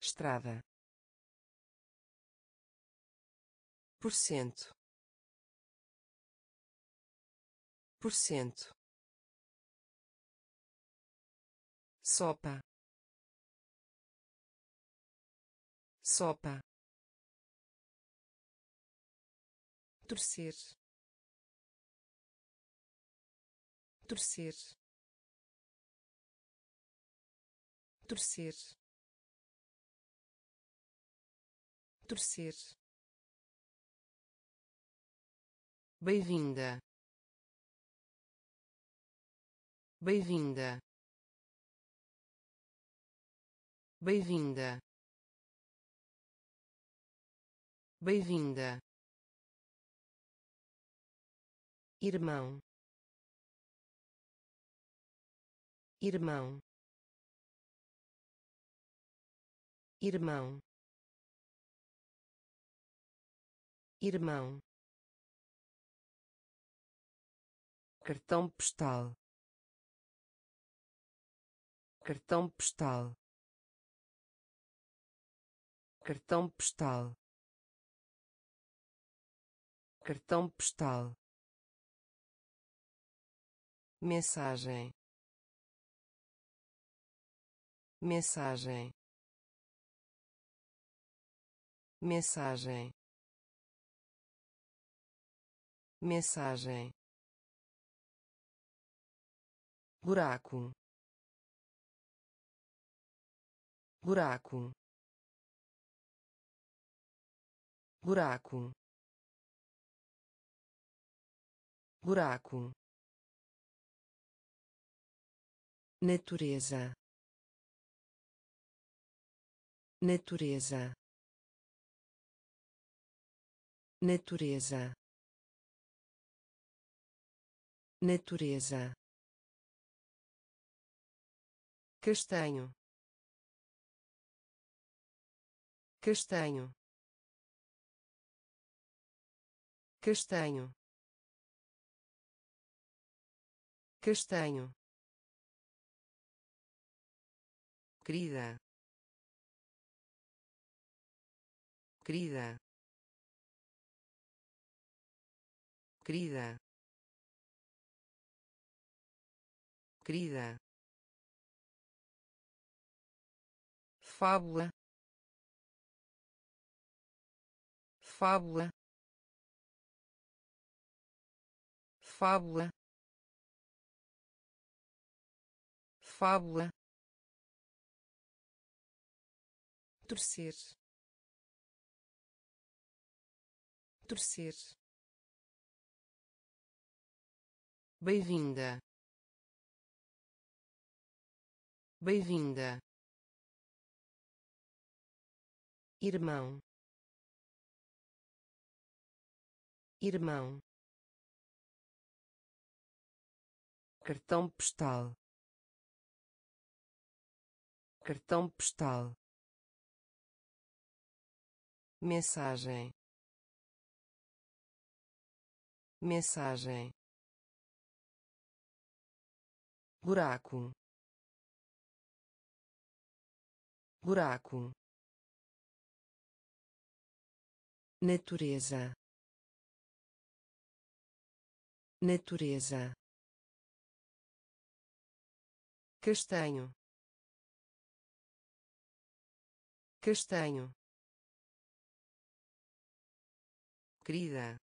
Estrada. Por cento. Por cento. Sopa. Sopa torcer torcer torcer torcer Bem-vinda. Bem-vinda. Bem-vinda. Bem-vinda. Irmão. Irmão. Irmão. Irmão. cartão postal cartão postal cartão postal cartão postal mensagem. Mensagem. Mensagem. Mensagem. Buraco. Buraco. Buraco. Buraco natureza. Natureza. Natureza. Natureza. Castanho. Castanho. Castanho. Castanho querida. Querida. Querida. Querida. Fábula. Fábula. Fábula. Fábula torcer. Torcer. Bem-vinda. Bem-vinda. Irmão. Irmão. Cartão postal. Cartão postal mensagem. Mensagem. Buraco. Buraco. Natureza. Natureza. Castanho. Castanho querida.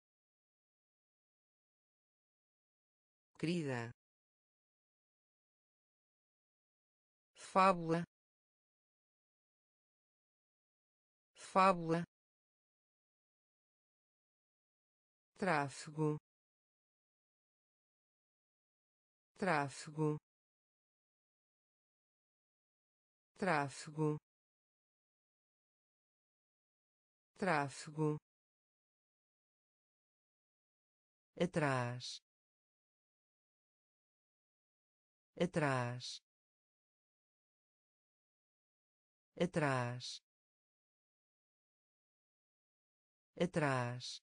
Querida. Fábula. Fábula. Tráfego. Tráfego. Tráfego. Tráfego atrás. Atrás. Atrás. Atrás.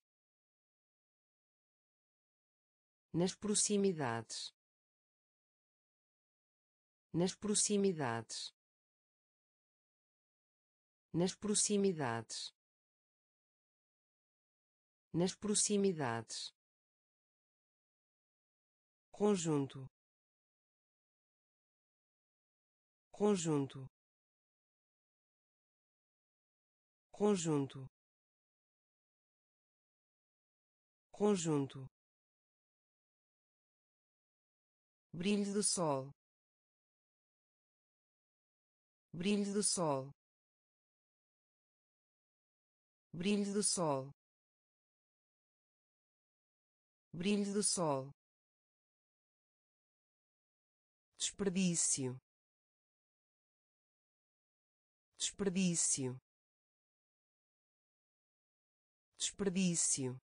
Nas proximidades. Nas proximidades. Nas proximidades. Nas proximidades conjunto. Conjunto. Conjunto. Conjunto. Brilho do sol. Brilho do sol. Brilho do sol. Brilho do sol desperdício. Desperdício. Desperdício.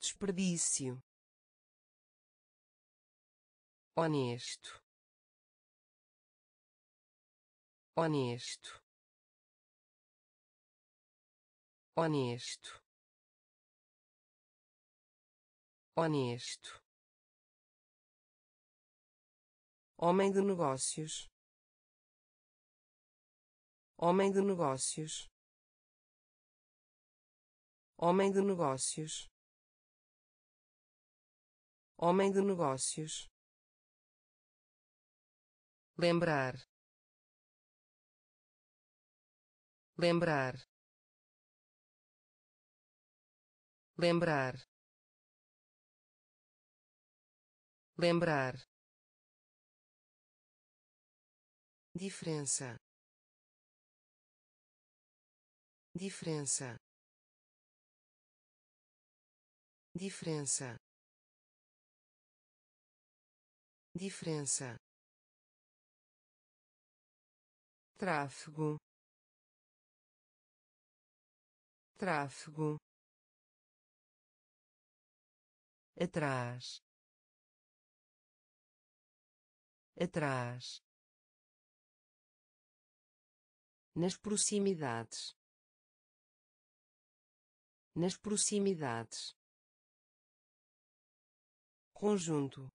Desperdício. Honesto. Honesto. Honesto. Honesto homem de negócios. Homem de negócios. Homem de negócios. Homem de negócios. Lembrar. Lembrar. Lembrar. Lembrar diferença. Diferença. Diferença. Diferença. Tráfego. Tráfego. Atrás. Atrás nas proximidades. Nas proximidades. Conjunto.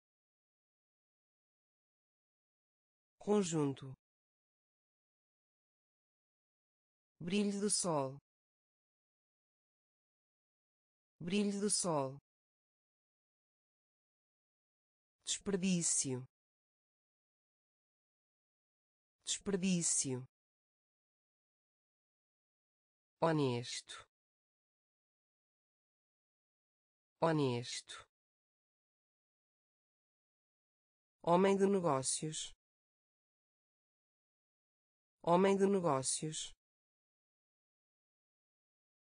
Conjunto. Brilho do sol. Brilho do sol. Desperdício. Desperdício honesto. Honesto. Homem de negócios. Homem de negócios.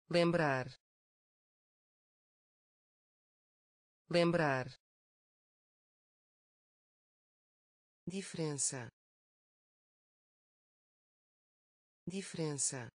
Lembrar. Lembrar. Diferença. Diferença